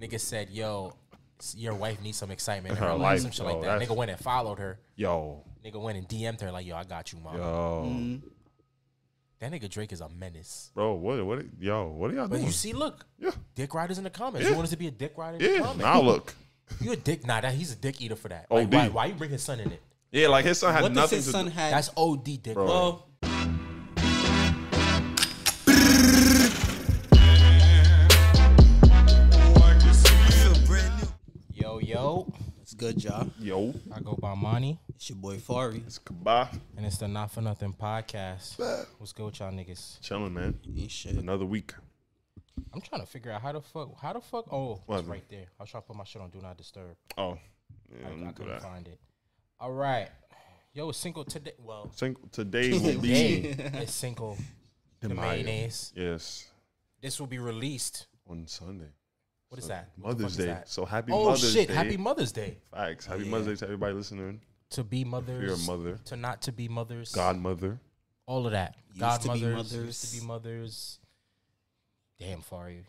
Nigga said, "Yo, your wife needs some excitement in Her her life, life, some shit yo, like that." Nigga went and followed her. Yo, Nigga went and DM'd her like, "Yo, I got you, mom." yo, That nigga Drake is a menace. bro, what, what, yo, what are y'all But doing? you see, look, yeah, dick riders in the comments. Yeah. You want us to be a dick rider in the yeah. comments? Now look, You a dick? Nah, that he's a dick eater for that. OD. Like, why, why you bring his son in it? yeah, like his son had What does nothing his to son do. have? That's OD dick. Bro. well, good, y'all. Yo, I go by Mani, It's your boy Fari. it's Kaba. and it's the Not for Nothing podcast. What's good with y'all niggas? Chilling, man. Ain't shit. Another week. I'm trying to figure out how the fuck, how the fuck. Oh, What? it's right there. I was trying to put my shit on Do Not Disturb. Oh, yeah, I, let I me do couldn't that. find it. All right, yo, it's single today. Well, Think today will today be it's single. The Mayo. mayonnaise. yes This will be released. on Sunday, What is that? What the Mother's Day. that? So happy Oh Mother's shit! Day. Happy Mother's Day. Facts. Happy Mother's Day to everybody listening. To be mothers. You're a mother, To not to be mothers. godmother. All of that. Used Godmothers. to be Used mothers. to be mothers. Damn, Fari.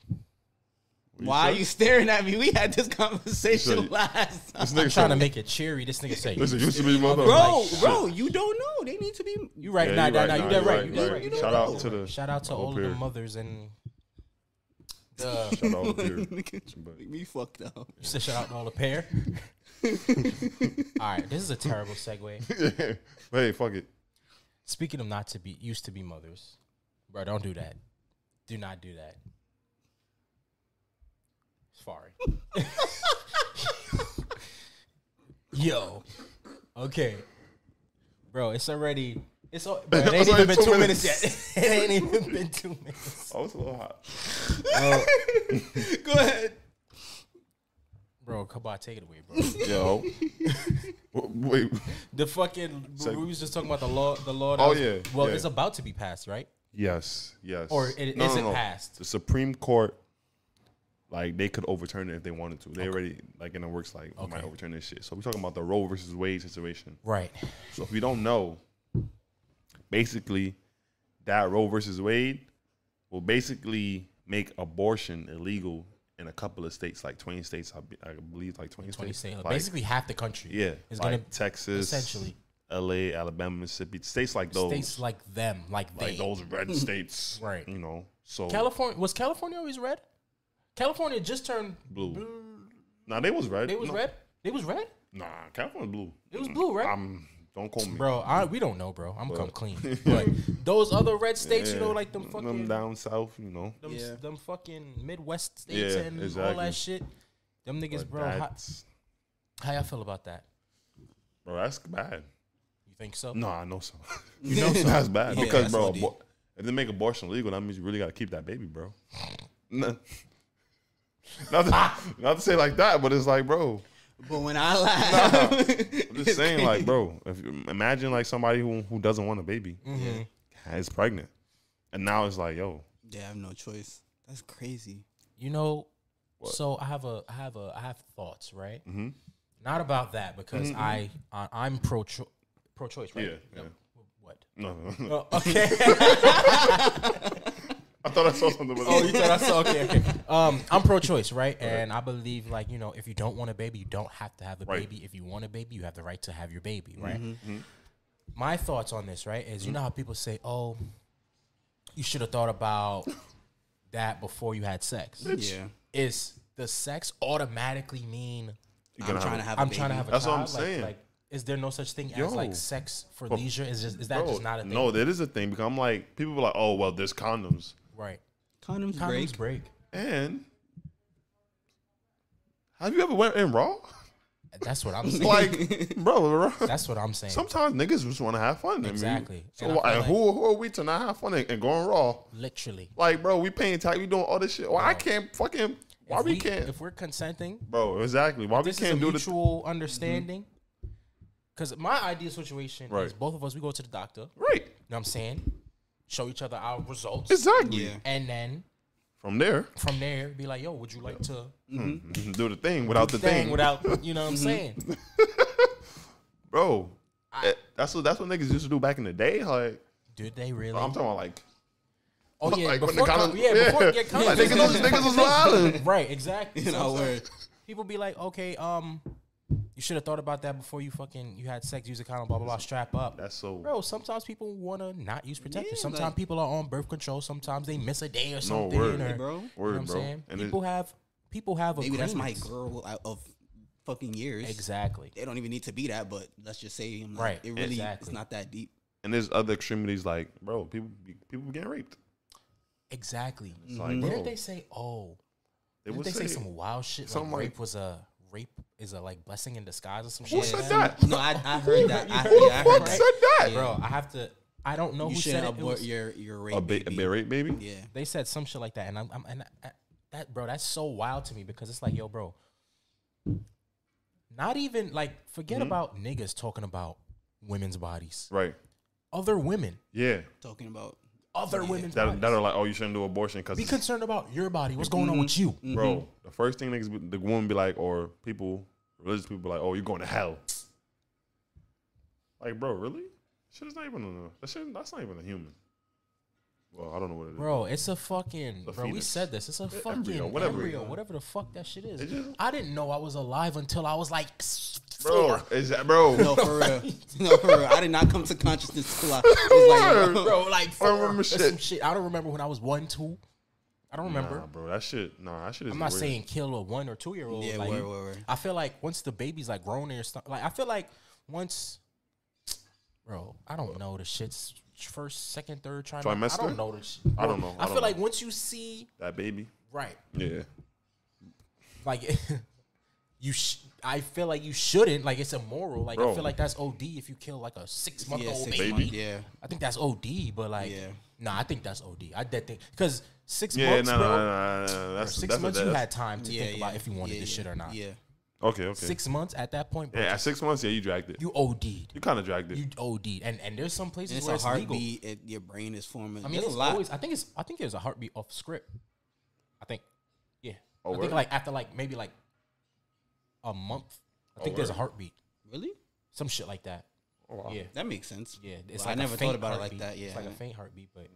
What Why are you staring at me? We had this conversation said- last This time. nigga I'm trying to make it cheery. This nigga say. Listen, used to be mother. Bro, Like, bro, you don't know. They need to be. You right, Yeah, nah, you nah, right, nah, nah, you dead you right, right, you you right. right, you dead Shout right. out to the- shout out to the whole all of the mothers and the Shout out here. Make me fucked up. you said shout out to all the pair. all right, this is a terrible segue. hey, fuck it. Speaking of not to be used to be mothers, bro, don't do that. Do not do that. Sorry. Yo. Okay. Bro, it's already it's all, bro, it ain't even been two two minutes, minutes. yet. it ain't even been two minutes. Oh, it's a little hot. Go ahead. Bro, come on, take it away, bro. Yo. Wait. The fucking Seg- we was just talking about the law the law that Oh, was- yeah, Well, yeah. it's about to be passed, right? Yes. Yes. Or it No, no, isn't no. passed. The Supreme Court, like, they could overturn it if they wanted to. They already, like, in the works, like, we might overturn this shit. So we're talking about the Roe versus Wade situation. Right. So if we don't know, basically, that Roe versus Wade will basically make abortion illegal in a couple of states, like 20 states, I, be- I believe, like 20, Twenty states. states. Like, Basically half the country. yeah, Is like gonna Texas, essentially LA, Alabama, Mississippi, states like those, states like them, like like they. those red states, Right. You know, so California was California always red? California just turned blue. Nah, they was red. They was No. red. They was red, Nah, California blue. It was blue, right? Um, don't call me, bro. I, we don't know, bro. I'm come clean. But those other red states, you know, like them fucking them down south, you know. them, Yeah. them fucking Midwest states Yeah, and all that shit. Them niggas, But bro. How, how y'all feel about that? bro, that's bad. You think so? No, I know so. You know so. that's bad Yeah, because, that's bro, OD. if they make abortion legal, that means you really got to keep that baby, bro. No- not, to, not to say like that, but it's like, bro, But when I laugh, I'm just saying, like, bro, if you, imagine like somebody who who doesn't want a baby Mm-hmm. is pregnant, and now it's like, yo, they have no choice. That's crazy. You know, What? so I have a, I have a, I have thoughts, right? Mm-hmm. Not about that because I, I, I'm pro, cho- pro choice, right? Yeah, No. yeah. What? no, no, no. Oh, okay. I thought I saw something with oh, you thought I saw? Okay, okay. Um, I'm pro-choice, right? And I believe, like, you know, if you don't want a baby, you don't have to have a Right. baby. If you want a baby, you have the right to have your baby, right? Mm-hmm. Mm-hmm. My thoughts on this, right, is you mm-hmm. know how people say, "Oh, you should have thought about that before you had sex." Yeah. Is the sex automatically mean I'm trying to have. A I'm baby. trying to have a That's what I'm child? Like- saying. Like, is there no such thing as like sex for Bro, leisure? Is just is that Bro, just not a thing? no, that is a thing because I'm like, people are like, oh, well, there's condoms, right. condoms, Condoms break. break. and have you ever went in raw? That's what I'm saying. Like, bro, That's what I'm saying. sometimes niggas just want to have fun. I mean, Exactly. so And I why, feel and like- who, who are we to not have fun and, and going raw? Literally. Like, bro, we paying tax, we doing all this shit. Why I can't fucking? Why if we, can't, If we're consenting, bro? Exactly. Why we can't is a do the? mutual mm-hmm. understanding. Because my ideal situation is both of us we go to the doctor. Right. You know what I'm saying? Show each other our results, Exactly. Yeah. and then From there, from there be like, "Yo, would you like to do the thing without the thing thing, without you know what I'm saying?" bro. eh, that's what that's what niggas used to do back in the day. Like, Did they really? I'm talking about like Oh yeah, Like, when before the con- condom- yeah, before yeah. yeah, Like, niggas was- existed. niggas was wildin'. Right, exactly. You know, it's where people be like, okay, um, you should have thought about that before you fucking you had sex, use a condom, blah blah blah, strap up. That's so. Bro, sometimes people want to not use protection. Yeah, sometimes like- people are on birth control. Sometimes they miss a day or No, something. word. or, Hey, bro. You know Word, what I'm bro. saying? And it- people have people have maybe that's my agreements. girl out of fucking years. Exactly. They don't even need to be that, but let's just say I'm not- Right, It really exactly. it's not that deep. And there's other extremities like, bro, people be- people getting raped. Exactly. It's like, Didn't they say, oh, they didn't would they say, say, some wild shit like something like- rape was a rape is a like blessing in disguise or some Who shit? said that? No, I, I heard that. I, Who the yeah, I Fuck heard that. said that? Bro, I have to. I don't know You who said shouldn't it. It abort was- your your rape A, ba- a baby. ba- rape baby? Yeah. they said some shit like that, and I'm, I'm and I, that bro, that's so wild to me because it's like, yo, bro, not even like forget Mm-hmm. about niggas talking about women's bodies, Right. other women, yeah. Talking about other women's That, bodies. that are like, oh, you shouldn't do abortion because Be concerned about your body. What's going on mm-hmm. with you? Mm-hmm. bro. The first thing niggas, the woman be like, or people, religious people, be like, oh, you're going to hell. Like, bro, really? Shit is not even a. That shit, that's not even a human. Well, I don't know what it is. Bro, it's a fucking a bro. We fetus. said this. It's a fucking uh, embryo, embryo, whatever. whatever, the fuck that shit is. It just- I didn't know I was alive until I was like s- bro, four. is that bro? no for real. No for real. I did not come to consciousness till I was like, Word. bro, bro, like I four. remember That's shit. some shit. I don't remember when I was one, two. I don't remember. Nah, bro, that shit. Nah, that shit is. I'm not weird. saying kill a one or two year old. Yeah, like, word, word, word. I feel like once the baby's like grown and stuff, like I feel like once, bro, I don't know the shit's first, second, third trimester. I Trimester? don't know the shit. I don't know. I I, don't feel like once you see that baby. right, Yeah. like you, sh- I feel like you shouldn't. Like it's immoral. Like I feel like that's OD if you kill like a six month yeah, old six baby. months, yeah. I think that's OD, but like, Yeah. nah, I think that's OD. I dead think because six Yeah, months, no, bro. no, no, no, no. That's Six that's months, a, you had time to yeah, think yeah, about if you wanted yeah, this yeah, shit or not. Yeah. Okay, okay. Six months at that point, bro, Yeah, at six months, yeah, you dragged it. You, you OD'd. You kind of dragged it. You OD'd, and and there's some places it's where a it's legal. heartbeat. It, your brain is forming. I mean, There's it's a lot. always. I think it's. I think there's a heartbeat off script. I think. Yeah. Oh, I think like after like maybe like a month. I Oh, think there's a heartbeat. really? Some shit like that. oh, wow. Yeah. That makes sense. Yeah. It's Well, like I a never thought faint about it like that. Yeah. It's like a faint heartbeat, but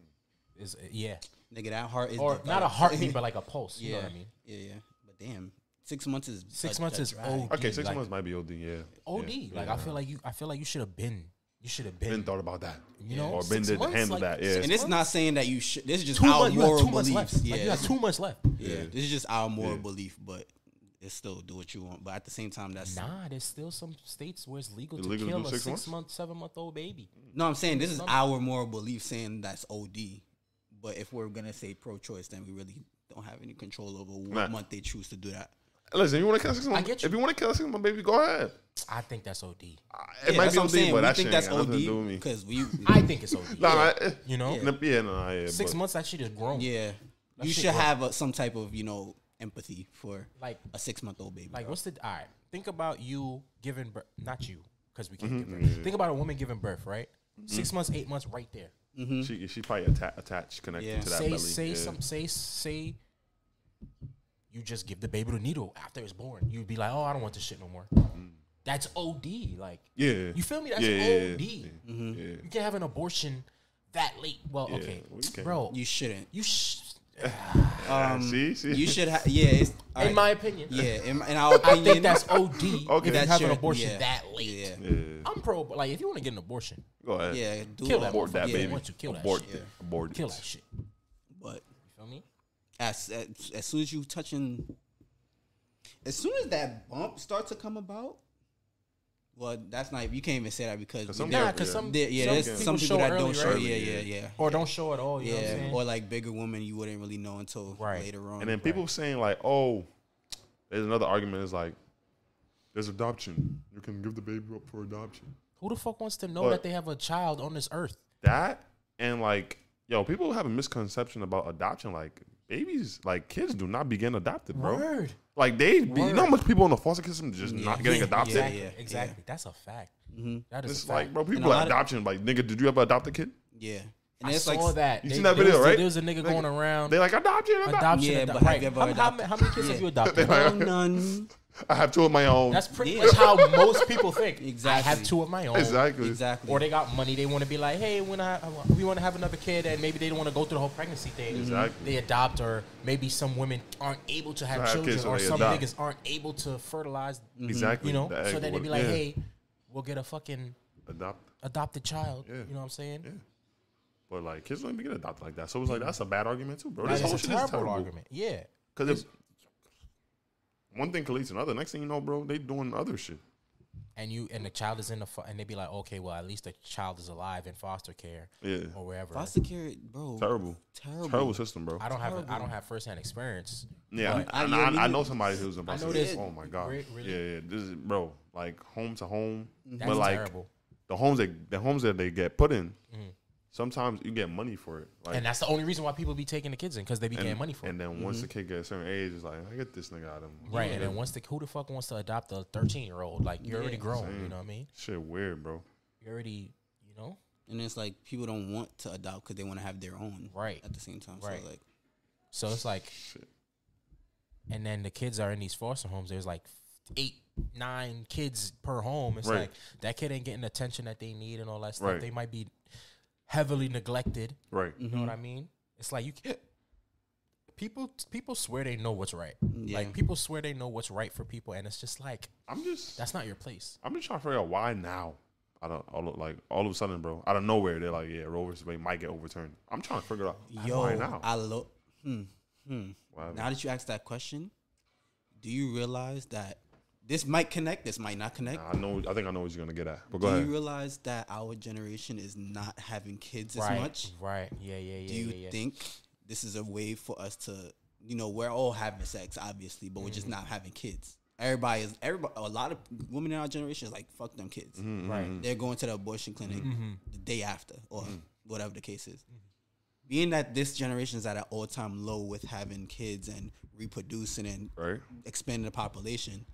is yeah. Nigga, that heart is Or not a heartbeat, but like a pulse. You yeah, know what I mean? yeah, yeah. But damn, six months is Six a- months a is drag. OD. Okay, six like, months might be OD. Yeah. OD. Yeah, Like yeah. I feel like you. I feel like you should have been. You should have been. been thought about that. You know, or been six did months, handle like, that. Yeah. And it's not saying that you should. This is just two our months. Moral two months beliefs. Yeah, Like, you have two months left. yeah. This is just our moral Yeah. belief, but it's still do what you want. But at the same time, that's Nah, there's still some states where it's legal It's to legal to kill do a six six months? month, seven month old baby. no. I'm saying this is our moral belief saying that's OD. But if we're gonna say pro-choice, then we really don't have any control over what Nah. month they choose to do that. Listen, if you want to kill six months? get you. If you want to kill six months, baby, go ahead. I think that's OD. It Yeah, might that's be what I'm OD, saying. but We that think that's ain't got nothing to do with OD because we. I think it's OD. Nah, nah, eh, You know, yeah, yeah, nah, yeah. six but- months that shit is grown. Yeah, That you should grown. have a, some type of you know empathy for Like, a six-month-old baby. like what's the all right? Think about you giving birth. Not you, because we can't Mm-hmm. give birth. Think about a woman giving birth, right? Six months, eight months, right there. She she probably atta- attached, connected Yeah. to that say belly. say yeah. some say say. You just give the baby the needle after it's born. You'd be like, oh, I don't want this shit no more. That's OD. Like, Yeah. you feel me? That's yeah, yeah, OD. yeah, Mm-hmm. yeah. You can have an abortion that late. Well, Yeah, okay, we bro. you shouldn't. You sh- Um, see, see, You should have. Yeah, it's, in right. my opinion, yeah. In, in our I think that's OD. Okay. If you That's have an your- abortion yeah. that late, Yeah, Yeah. I'm pro. But like, if you want to get an abortion, Go ahead. yeah. Do Kill all- that Abort that yeah, baby. Once you kill that Abort shit. Abort it. kill that shit. But You feel me? As, as as soon as you touching, as soon as that bump starts to come about, well, that's not. You can't even say that because Cause we some did- Nah, Yeah, because yeah. some there- yeah, some there's people some people show that don't show. right? Yeah, yeah, yeah. yeah. or don't show at all. You know what I'm Yeah, saying? or like bigger women, you wouldn't really know until Right. later on. And then people saying like, oh, there's another argument is like, there's adoption. You can give the baby up for adoption. Who the fuck wants to know But- that they have a child on this earth? That and like, yo, people have a misconception about adoption. Like babies, like kids do not begin adopted, bro. Word. Like they, be, you know how much people in the foster system just Yeah. not getting Yeah, adopted. Exactly. yeah, exactly. That's a fact. hmm That is It's a fact. like, bro, people a like lot of- adoption. Like, nigga, did you ever adopt a kid? Yeah, and I it's saw like that. You They- seen that video, was- right? There was a nigga Nigga, going around They like adoption, adoption. adoption. Yeah, ado- but have right. you ever how, how, adopted- ma- how many kids have you adopted? They none. I have two of my own. That's pretty Yeah. much how most people think. Exactly. I have two of my own. exactly. Exactly. Or they got money. They want to be like, hey, when I we want to have another kid, and maybe they don't want to go through the whole pregnancy thing. Exactly. They adopt, or maybe some women aren't able to have have children, kids, so or they some adopt. niggas aren't able to fertilize. Mm-hmm. Exactly. You know, The so or then they'd be like, yeah. hey, we'll get a fucking adopt. adopted child. Yeah. You know what I'm saying? Yeah. But like kids don't even get adopted like that. So it's like mm-hmm. that's a bad argument too, bro. That This is whole a shit terrible, is terrible. argument. Yeah. Because if one thing can lead to another, next thing you know, bro, they doing other shit. And you and the child is in the fo- and they be like, okay, well at least the child is alive in foster care Yeah. or wherever. Foster care, bro. Terrible. Terrible. Terrible system, bro. I don't have a, I don't have firsthand experience. Yeah, I, I, I- I, I know somebody who's in I to know. Oh my god, Re- really? yeah, yeah, this is bro, like home to home, That's but like terrible. the homes that the homes that they get put in, mm-hmm. Sometimes you get money for it, like, Mm-hmm. And that's the only reason why people be taking the kids in because they be getting money for and it. And then once the kid gets a certain age, it's like I get this nigga out of him, Right. And then once the who the fuck wants to adopt a 13 year old? Like you're already grown. Same. You know what I mean? shit weird, bro. You're already, you know? And it's like people don't want to adopt because they want to have their own. Right. At the same time. Right. So like, So it's like, Shit. and then the kids are in these foster homes. There's like eight, nine kids per home. It's Right. like that kid ain't getting the attention that they need and all that stuff. Right. They might be heavily neglected. Right. You know what I mean? It's like you can't. People, people swear they know what's right. Yeah. Like people swear they know what's right for people, and it's just like I'm just that's not your place. I'm just trying to figure out why now. I don't all of, like all of a sudden, bro. Out of nowhere, they're like, yeah, Roe versus Wade might get overturned. I'm trying to figure out yo, why now. I look. Hmm. Hmm. Why- Now that you asked that question, do you realize that this might connect? This might not connect. I know. I think I know what you're gonna get at. But go do ahead. you realize that our generation is not having kids as much? right, yeah, yeah, yeah. Do you yeah, yeah. think this is a way for us to, you know, we're all having sex, obviously, but we're just Mm-hmm. not having kids. Everybody is everybody. A lot of women in our generation is like, fuck them kids. Mm-hmm. Right. They're going to the abortion clinic Mm-hmm. the day after, or whatever the case is. Being that this generation is at an all time low with having kids and reproducing and Right. expanding the population,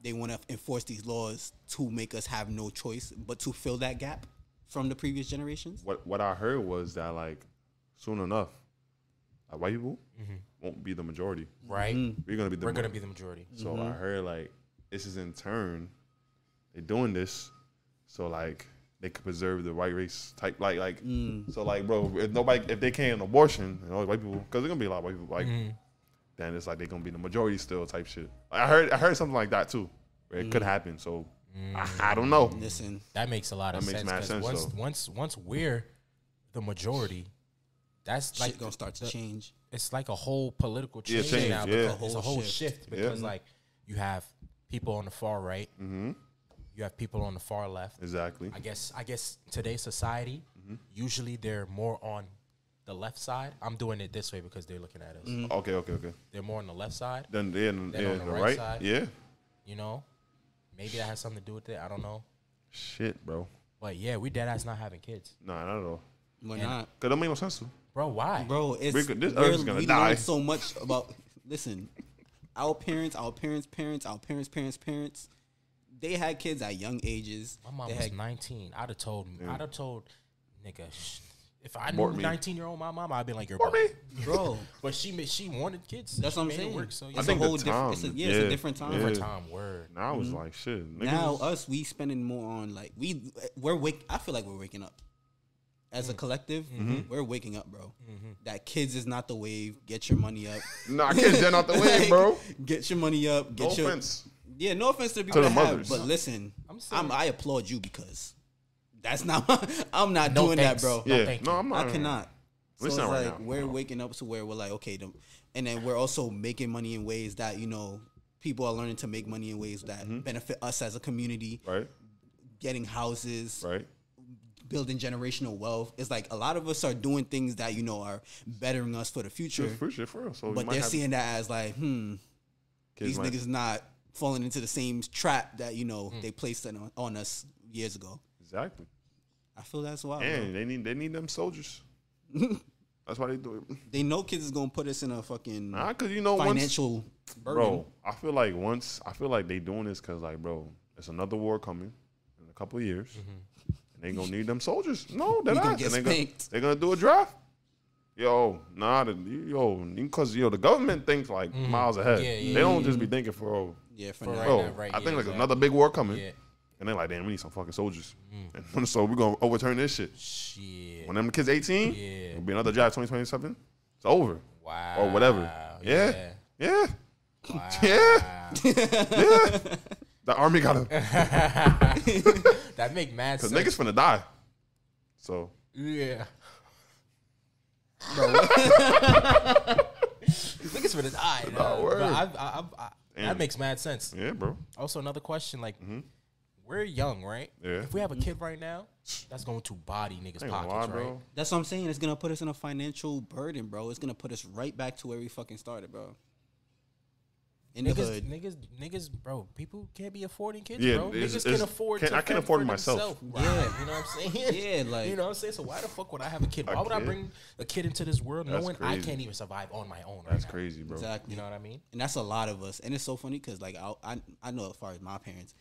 they want to enforce these laws to make us have no choice but to fill that gap from the previous generations. What What I heard was that like soon enough, like white people mm-hmm. won't be the majority. right? Mm-hmm. We're gonna be the We're ma- gonna be the majority. So I mm-hmm. heard like this is in turn they're doing this so like they could preserve the white race type like like mm. so like bro if nobody if they can't abortion you know white people because they're gonna be a lot of white people like then it's like they're gonna be the majority still type shit. I heard I heard something like that too where it could happen. So I, I don't know. Listen, That makes a lot of That makes sense. mad 'cause sense, once, though. once, once we're the majority, that's like like gonna start to the- change. It's like a whole political Yeah, change, change, now. yeah. because It's a Whole whole shift. shift, because like you have people on the far right, Mm-hmm. you have people on the far left. Exactly. I guess I guess today's society Mm-hmm. usually they're more on the left side. I'm doing it this way because they're looking at us. Mm-hmm. Okay, okay, okay. They're more on the left side. Then yeah, then, Then yeah, on the the right right, side? yeah. You know, maybe that has something to do with it. I don't know, Shit, bro. but yeah, we dead ass not having kids, Nah, not at all. We're And- not. Cause that make no sense. To. bro. Why? Bro, it's We could- this we're- Earth's gonna we die. learn so much about. Listen, our parents, our parents' parents, our parents' parents' parents, they had kids at young ages. My mom They was had- 19. I'd have told, I'd have told, nigga, sh- if I Abort knew me. 19 year old my mom, I'd be like, you're Abort me. bro. But she ma- she wanted kids. That's She what I'm saying. Work, so it's yeah. a think the whole different. It's a, time, yeah, it's a different time. yeah. Different time word. Now it's mm-hmm. like shit. Niggas Now is- us, we spending more on like we we're wake. I feel like we're waking up as a mm. collective. Mm-hmm. Mm-hmm. We're waking up, bro. That kids is not the wave. Get your money up. Nah, kids are not the way, Like, bro. Get your money up. No Get your offense. yeah. No offense to the people the that have, mothers. but listen, I'm I'm, I applaud you because that's not. I'm not No doing thanks. that, bro. No, Yeah, thank no. I'm not. I cannot. So Listen it's right like now. we're No. waking up to where we're like, okay, the, and then we're also making money in ways that you know people are learning to make money in ways that Mm-hmm. benefit us as a community. Right, Getting houses, right. building generational wealth. It's like a lot of us are doing things that you know are bettering us for the future, For sure, for real. So but they're seeing that as like, hmm, these might- niggas not falling into the same trap that you know Hmm. they placed on, on us years ago. Exactly. I feel that's why. bro. And they need they need them soldiers. That's why they do it. They know kids is gonna put us in a fucking Nah, cause you know once, financial burden. bro. I feel like once I feel like they doing this cause like, bro, it's another war coming in a couple of years, and they gonna need them soldiers. No, they're We gonna not. get And they gonna, spanked. they're gonna do a draft. Yo, nah, the, yo, because yo, the government thinks like miles ahead. Mm-hmm. Yeah, yeah, they don't just be thinking for, oh, Yeah, for, For now. right oh, now, right, I yeah, think like exactly. another big war coming, Yeah. And they're like, damn, we need some fucking soldiers, mm. and so we're gonna overturn this shit. Shit. When them kids eighteen, Yeah. it'll be another twenty twenty seven. It's over Wow. or whatever. Yeah, yeah, Wow. yeah, yeah. The army gotta, that make mad sense. cause niggas finna die. So Yeah. Bro, Niggas the die. Nah, word. I, I, I, I, that makes mad sense. yeah, bro. Also, another question: like, mm-hmm. We're young, right? Yeah. If we have a kid right now, that's going to body niggas' Ain't pockets, lie, right? bro. that's what I'm saying. It's gonna put us in a financial burden, bro. It's gonna put us right back to where we fucking started, bro. In the Niggas, hood. niggas, niggas, bro. People can't be affording kids, Yeah, bro. it's- Niggas it's- can afford. can't- to I can't fend afford for myself. themselves. Yeah. You know what I'm saying? Yeah, like- you know what I'm saying. So why the fuck would I have a kid? A Why would I kid? bring a kid into this world That's knowing I crazy. can't even survive on my own? Right That's now? crazy, bro. Exactly. You know what I mean? and that's a lot of us. And it's so funny because like I, I I know as far as my parents,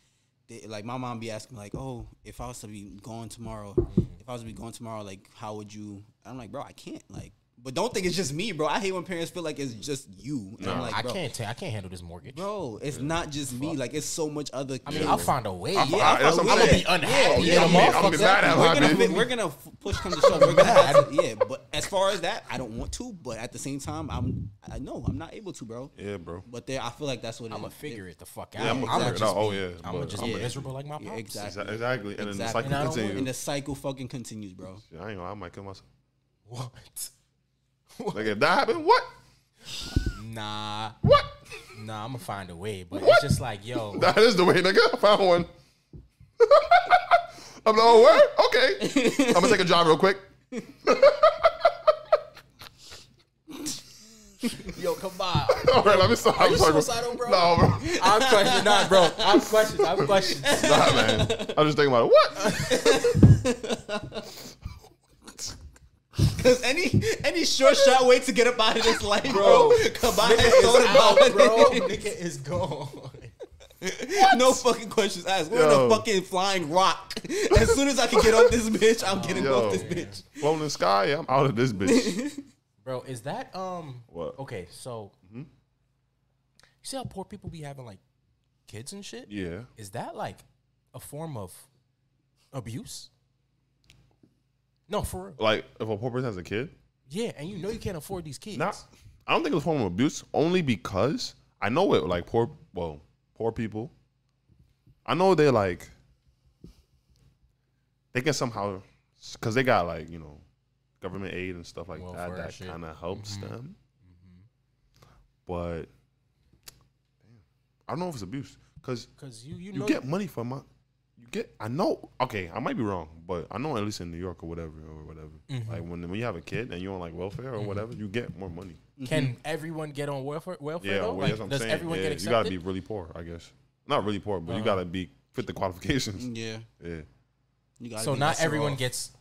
they, like my mom be asking like, oh, if I was to be going tomorrow, if I was to be going tomorrow, like how would you? I'm like, bro, I can't. Like, but don't think it's just me, bro. I hate when parents feel like it's just you. And I'm Nah. like, I bro, can't. ta- I can't handle this mortgage. bro. It's not just me. Like it's so much other. I mean, kids. I'll find a way. I- Yeah, I- that's what I'm I'm saying. be unhappy. Yeah, Yeah, yeah, I'm yeah. all I'm be mad at we're my gonna bitch. fi- we're gonna push come to shove. We're gonna have to, yeah. But as far as that, I don't want to. But at the same time, I'm I know I'm not able to, bro. Yeah, bro. But there, I feel like that's what I'm gonna figure it the fuck out. Yeah, I'ma I'ma figure it just out. Oh, be- yeah, I'm gonna just I'm- be miserable like my Yeah, pops. exactly. Exactly, and then the Exactly. cycle And I don't want- continues. And the cycle fucking continues, bro. I ain't gonna. I might kill myself. What? Like if that happened, what? Nah, What? nah. I'm gonna find a way, but What? it's just like, yo, That is the way, nigga. I found one. I'm like, oh, what? Okay. I'm gonna take a job real quick. yo, come on. All right, let me stop. Are you I'm sorry, suicidal, bro? No, bro. I'm questioning, nah, bro. I'm questions. I'm questions. Nah, man. I'm just thinking about it. What? Cause any any short shot way to get up out of this life, bro. Bro, Come on, Nigga is thought out, bro. Nigga is gone. No fucking questions asked. We're in a fucking flying rock. As soon as I can get off this bitch, I'm getting Yo, off this bitch. floating in the sky. I'm out of this bitch. Bro, is that um? What? Okay, so you see how poor people be having like kids and shit? Yeah. Is that like a form of abuse? No, for real. Like if a poor person has a kid, Yeah, and you know you can't afford these kids. not. I don't think it's a form of abuse. Only because I know it. Like poor, well, poor people. I know they're like. They can somehow, because they got like you know, government aid and stuff like Welfare that. That kind of helps mm-hmm. them. But, damn, I don't know if it's abuse because Cause you you you know get money from my you get I know okay I might be wrong but I know at least in New York or whatever or whatever Mm-hmm. like when when you have a kid and you're on like welfare or whatever you get more money can everyone get on welfare? Welfare yeah though? well, Like, I'm does saying everyone yeah, get you gotta be really poor I guess not really poor but you Uh-huh. gotta be fit the qualifications Yeah. yeah You gotta so not everyone off. gets.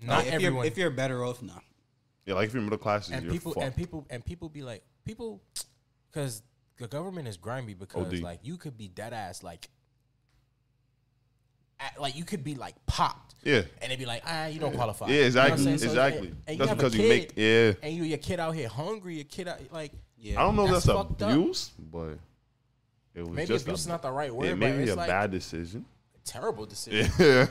Like, Not if everyone. You're, if you're better off, no. yeah like if you're middle class and you're people fucked. and people and people be like people, because the government is grimy because OD. like you could be dead ass like. Like you could be like popped, yeah and they'd be like, ah, you don't qualify. yeah You know exactly So, exactly and- and that's a because you make yeah and you your kid out here hungry, your kid out like Yeah. I don't know if That's that's, fucked up. abuse but it was maybe just abuse is not the right word, yeah, but maybe a like bad decision a terrible decision. yeah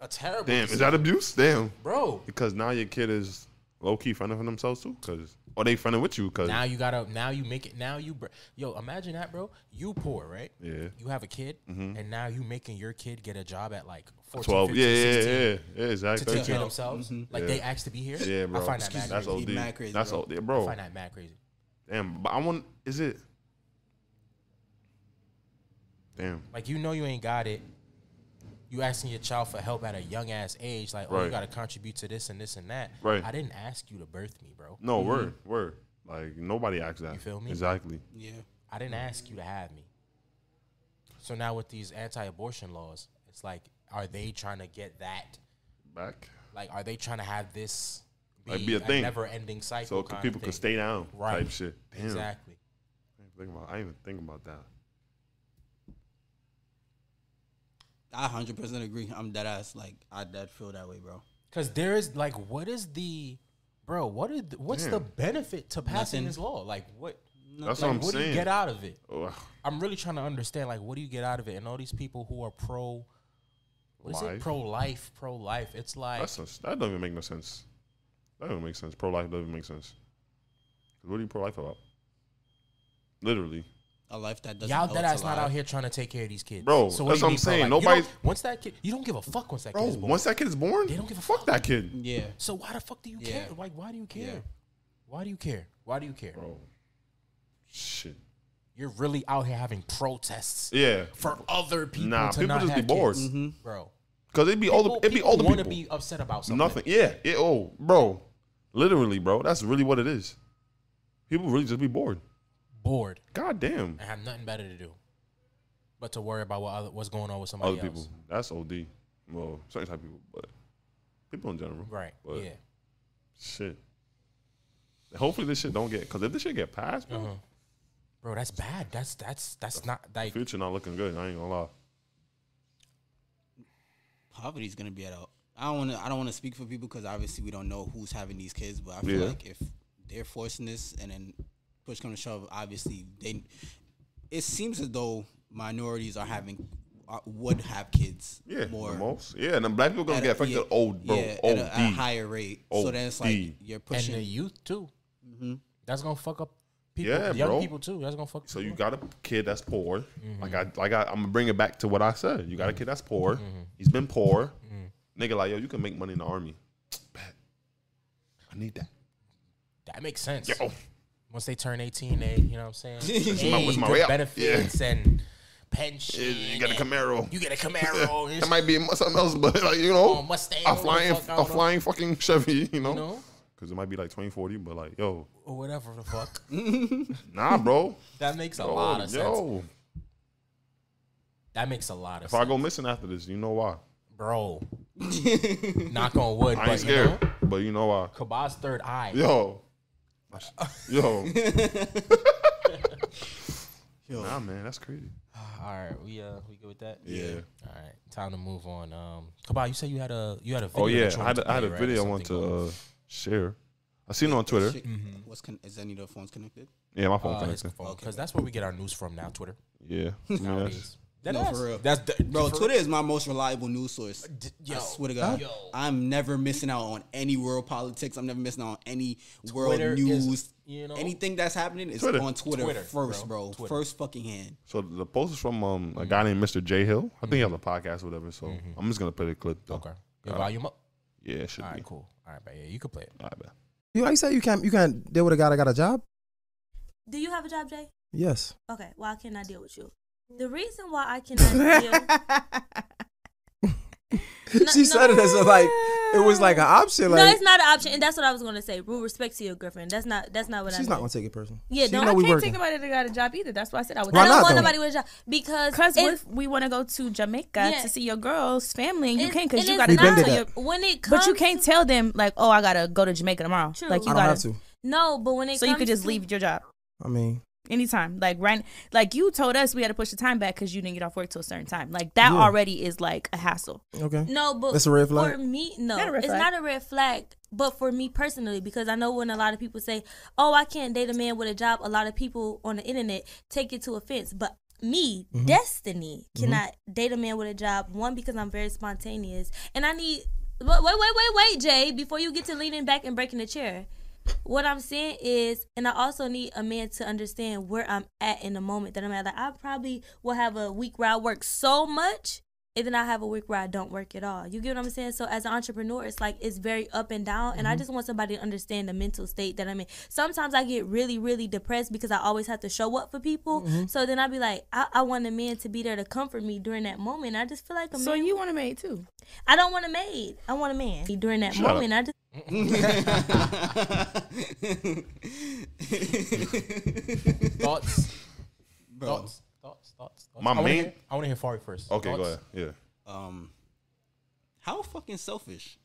A terrible. damn is that abuse damn bro? because now your kid is low key friending for themselves too, because or they friending with you, because Now you gotta. Now you make it. Now you. br- Yo, imagine that, bro. You poor, right? yeah, You have a kid, mm-hmm. and now you making your kid get a job at like 14, twelve, 15, yeah, yeah, 16 yeah, yeah, to exactly. take care of Yeah. themselves. Mm-hmm. Like Yeah. they asked to be here. Yeah, bro. I find that mad That's crazy. OD. Mad crazy, That's bro. OD, I bro. find that mad crazy. Damn, but I want. Is it? Damn. Like you know you ain't got it. You asking your child for help at a young ass age, like oh you got to contribute to this and this and that. Right. I didn't ask you to birth me, bro. No mm-hmm. word, word. Like nobody asked that. You feel me? Exactly. Yeah. I didn't ask you to have me. So now with these anti-abortion laws, it's like, are they trying to get that? Back. Like, are they trying to have this be, Like, be a thing. never-ending cycle? So kind of people thing? could stay down. Right. Type shit. Damn. Exactly. I didn't think about. Even think about that. I 100% agree. I'm dead ass. Like, I dead feel that way, bro. Because there is like, what is the, bro, what is the, what's the benefit to passing Nothing. this law? Like what? That's like, what I'm what do you get out of it? Ugh, I'm really trying to understand. Like, what do you get out of it? And all these people who are pro, what is it? Pro life, pro life. It's like that's a, that doesn't even make no sense. That doesn't make sense. Pro life doesn't make sense. What are you pro life about? Literally, A life that doesn't y'all know that it's ass not out here trying to take care of these kids, Bro, So that's what I'm mean saying. life? You once that kid, you don't give a fuck once that bro. kid is born. Once that kid is born, They don't give a fuck fuck. that kid, Yeah. so why the fuck do you Yeah. care? Like, why do you care? Yeah. Why do you care? Why do you care? bro. Shit. You're really out here having protests Yeah, for other people Nah, to people not just be bored. kids. Mm-hmm. bro. because it'd be all the It'd be older want people. Want to be upset about something. Nothing. Yeah. It, oh, bro. Literally, bro. That's really what it is. People really just be bored. Bored God damn. and have nothing better to do, but to worry about what other, what's going on with somebody Other else. people. That's OD. Well, certain type of people, but people in general. Right. But yeah. shit. Hopefully this shit don't get because if this shit get passed, bro, Uh-huh. Bro, that's bad. That's that's that's not like future not looking good. I ain't gonna lie. Poverty's gonna be at a. I don't want to. I don't want to speak for people because obviously we don't know who's having these kids. But I feel Yeah. like if they're forcing this and then push come to shove, obviously they. It seems as though minorities are having are, would have kids Yeah, more most. Yeah, and then black people gonna get a- affected. yeah, old, bro. yeah, OD. at a, at a higher rate. So then it's like OD. you're and pushing. the youth too. Mm-hmm. That's gonna fuck up people, Yeah, young bro. people too. That's gonna fuck. So you people up. got a kid that's poor. Mm-hmm. Like I, like I, I'm gonna bring it back to what I said. You got a kid that's poor. He's been poor. Mm-hmm. Nigga, like yo, you can make money in the army. Bet. I need that. that makes sense. Yo, Once they turn eighteen, they you know what I'm saying. my- what's my good way out? benefits and pension. you got a Camaro. You get a Camaro. It might be something else, but like you know, Oh, Mustang, a flying, fuck, a know. flying fucking Chevy. You know, you know, because it might be like 2040, but like yo, or whatever the fuck. nah, bro. That makes a Yo, lot of sense. yo. That makes a lot of If sense, I go missing after this, you know why? bro. Knock on wood, I but ain't you know, but you know why? Kaba's third eye. Yo, yo, Yo. nah, man, that's crazy. All right, we uh we good with that. Yeah. All right, time to move on. Um, Kaba, you said you had a you had a video. Oh yeah, I had, wanted a, I had a right, video I want something to uh, share. I seen it on Twitter. Shit, What's con- is any of the phones connected? Yeah, my phone uh, his connected. phone, because that's where we get our news from now. Twitter Yeah, I mean, nowadays. that's- That No, is- for real. That's the, Bro, for- Twitter is my most reliable news source. D- I yo, swear to God, yo. I'm never missing out on any world politics. I'm never missing out on any world Twitter is, news. you know, Anything that's happening is Twitter. on Twitter, Twitter, first, bro. bro. Twitter. First fucking hand. so the post is from um, a guy named Mr. J Hill. I think he has a podcast or whatever. So I'm just gonna play the clip though. Okay, your Uh, volume up. Yeah, it should All be. cool. All right, but yeah, you can play it. All right, man. You like you say you can't you can't deal with a guy that got a job? Do you have a job, Jay? Yes. Okay, well, I cannot deal with you. The reason why I cannot deal. she said it as a, like it was like an option. no, it's not an option, and that's what I was gonna say. Rule respect to your girlfriend. That's not. That's not what I. she's not gonna take it personal. Yeah, she don't- know I we can't working. take nobody that got a job either. That's why I said I would. Why I don't not, want though? nobody with a job because Because what if- if we want to go to Jamaica Yeah. to see your girl's family and you can't because you got to We been go did to that. your. when it comes But you can't tell them like, oh, I gotta go to Jamaica tomorrow. True. Like you gotta. to. No, but when it So you could just to- leave your job I mean, anytime. Like right, like you told us we had to push the time back because you didn't get off work till a certain time. Like that Yeah. already is like a hassle. okay. No, but That's a red flag? For me, no, Not it's flag. not a red flag. But for me personally, because I know when a lot of people say, "Oh, I can't date a man with a job," a lot of people on the internet take it to offense. But me, Mm-hmm. Destiny, cannot date a man with a job. One because I'm very spontaneous, and I need. Wait, wait, wait, wait, wait, Jay. Before you get to leaning back and breaking the chair, what I'm saying is, and I also need a man to understand where I'm at in the moment that I'm at. Like I probably will have a week where I work so much, and then I have a week where I don't work at all. You get what I'm saying? So as an entrepreneur, it's like it's very up and down, and I mm-hmm. just want somebody to understand the mental state that I'm in. Sometimes I get really, really depressed because I always have to show up for people. Mm-hmm. So then I'd be like, I, I want a man to be there to comfort me during that moment. I just feel like a So man. you want a maid too? I don't want a maid. I want a man during that Shut up. moment. I just. Thoughts, Bro, thoughts, thoughts, thoughts. thoughts. My I wanna main- hear- I want to hear Fari first. Okay, go ahead. Yeah. um, how fucking selfish?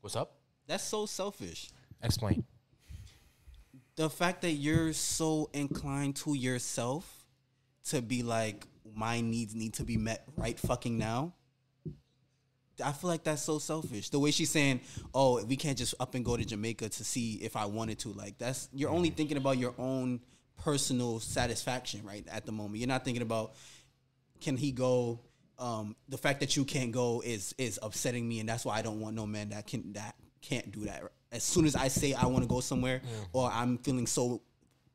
What's up? That's so selfish. Explain. The fact that you're so inclined to yourself to be like, my needs need to be met right fucking now. I feel like that's so selfish. The way she's saying, "Oh, we can't just up and go to Jamaica to see if I wanted to." Like that's you're only thinking about your own personal satisfaction right at the moment. You're not thinking about can he go. Um, the fact that you can't go is is upsetting me, and that's why I don't want no man that can that can't do that. As soon as I say I want to go somewhere, or I'm feeling so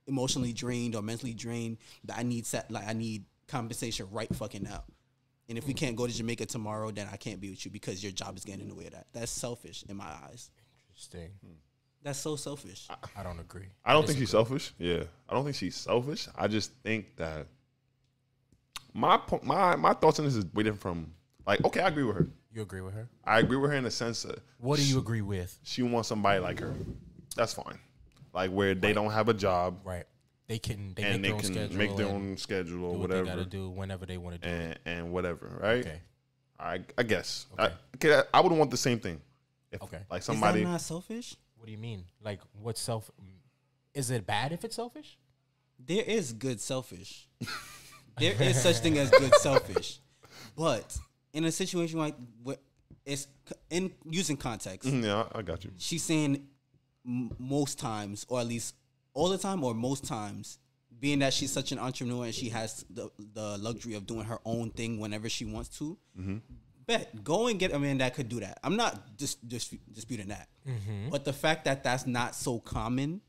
emotionally drained or mentally drained that I need set like I need compensation right fucking now. And if we can't go to Jamaica tomorrow, then I can't be with you because your job is getting in the way of that. That's selfish in my eyes. Interesting. That's so selfish. I don't agree. I don't think she's selfish. Yeah, I don't think she's selfish. I just think that my my my thoughts on this is way different from like okay, I agree with her. You agree with her? I agree with her in the sense that What do you agree with? she wants somebody like her. That's fine. Like where they don't have a job Right. They can they and make they their own can schedule make their own schedule or do what they gotta do whenever they want to do it. and and whatever, right? Okay. I I guess. Okay. I, okay, I, I would want the same thing. If, Okay. Like Is somebody. that not selfish? What do you mean? Like what's self is it bad if it's selfish? There is good selfish. there is such thing as good selfish, but in a situation like what it's in using context, Mhm, yeah, I I got you. she's saying m- most times, or at least all the time, or most times, being that she's such an entrepreneur and she has the the luxury of doing her own thing whenever she wants to. Bet go and get a man that could do that. I'm not dis- dis- disputing that, mm-hmm. but the fact that that's not so common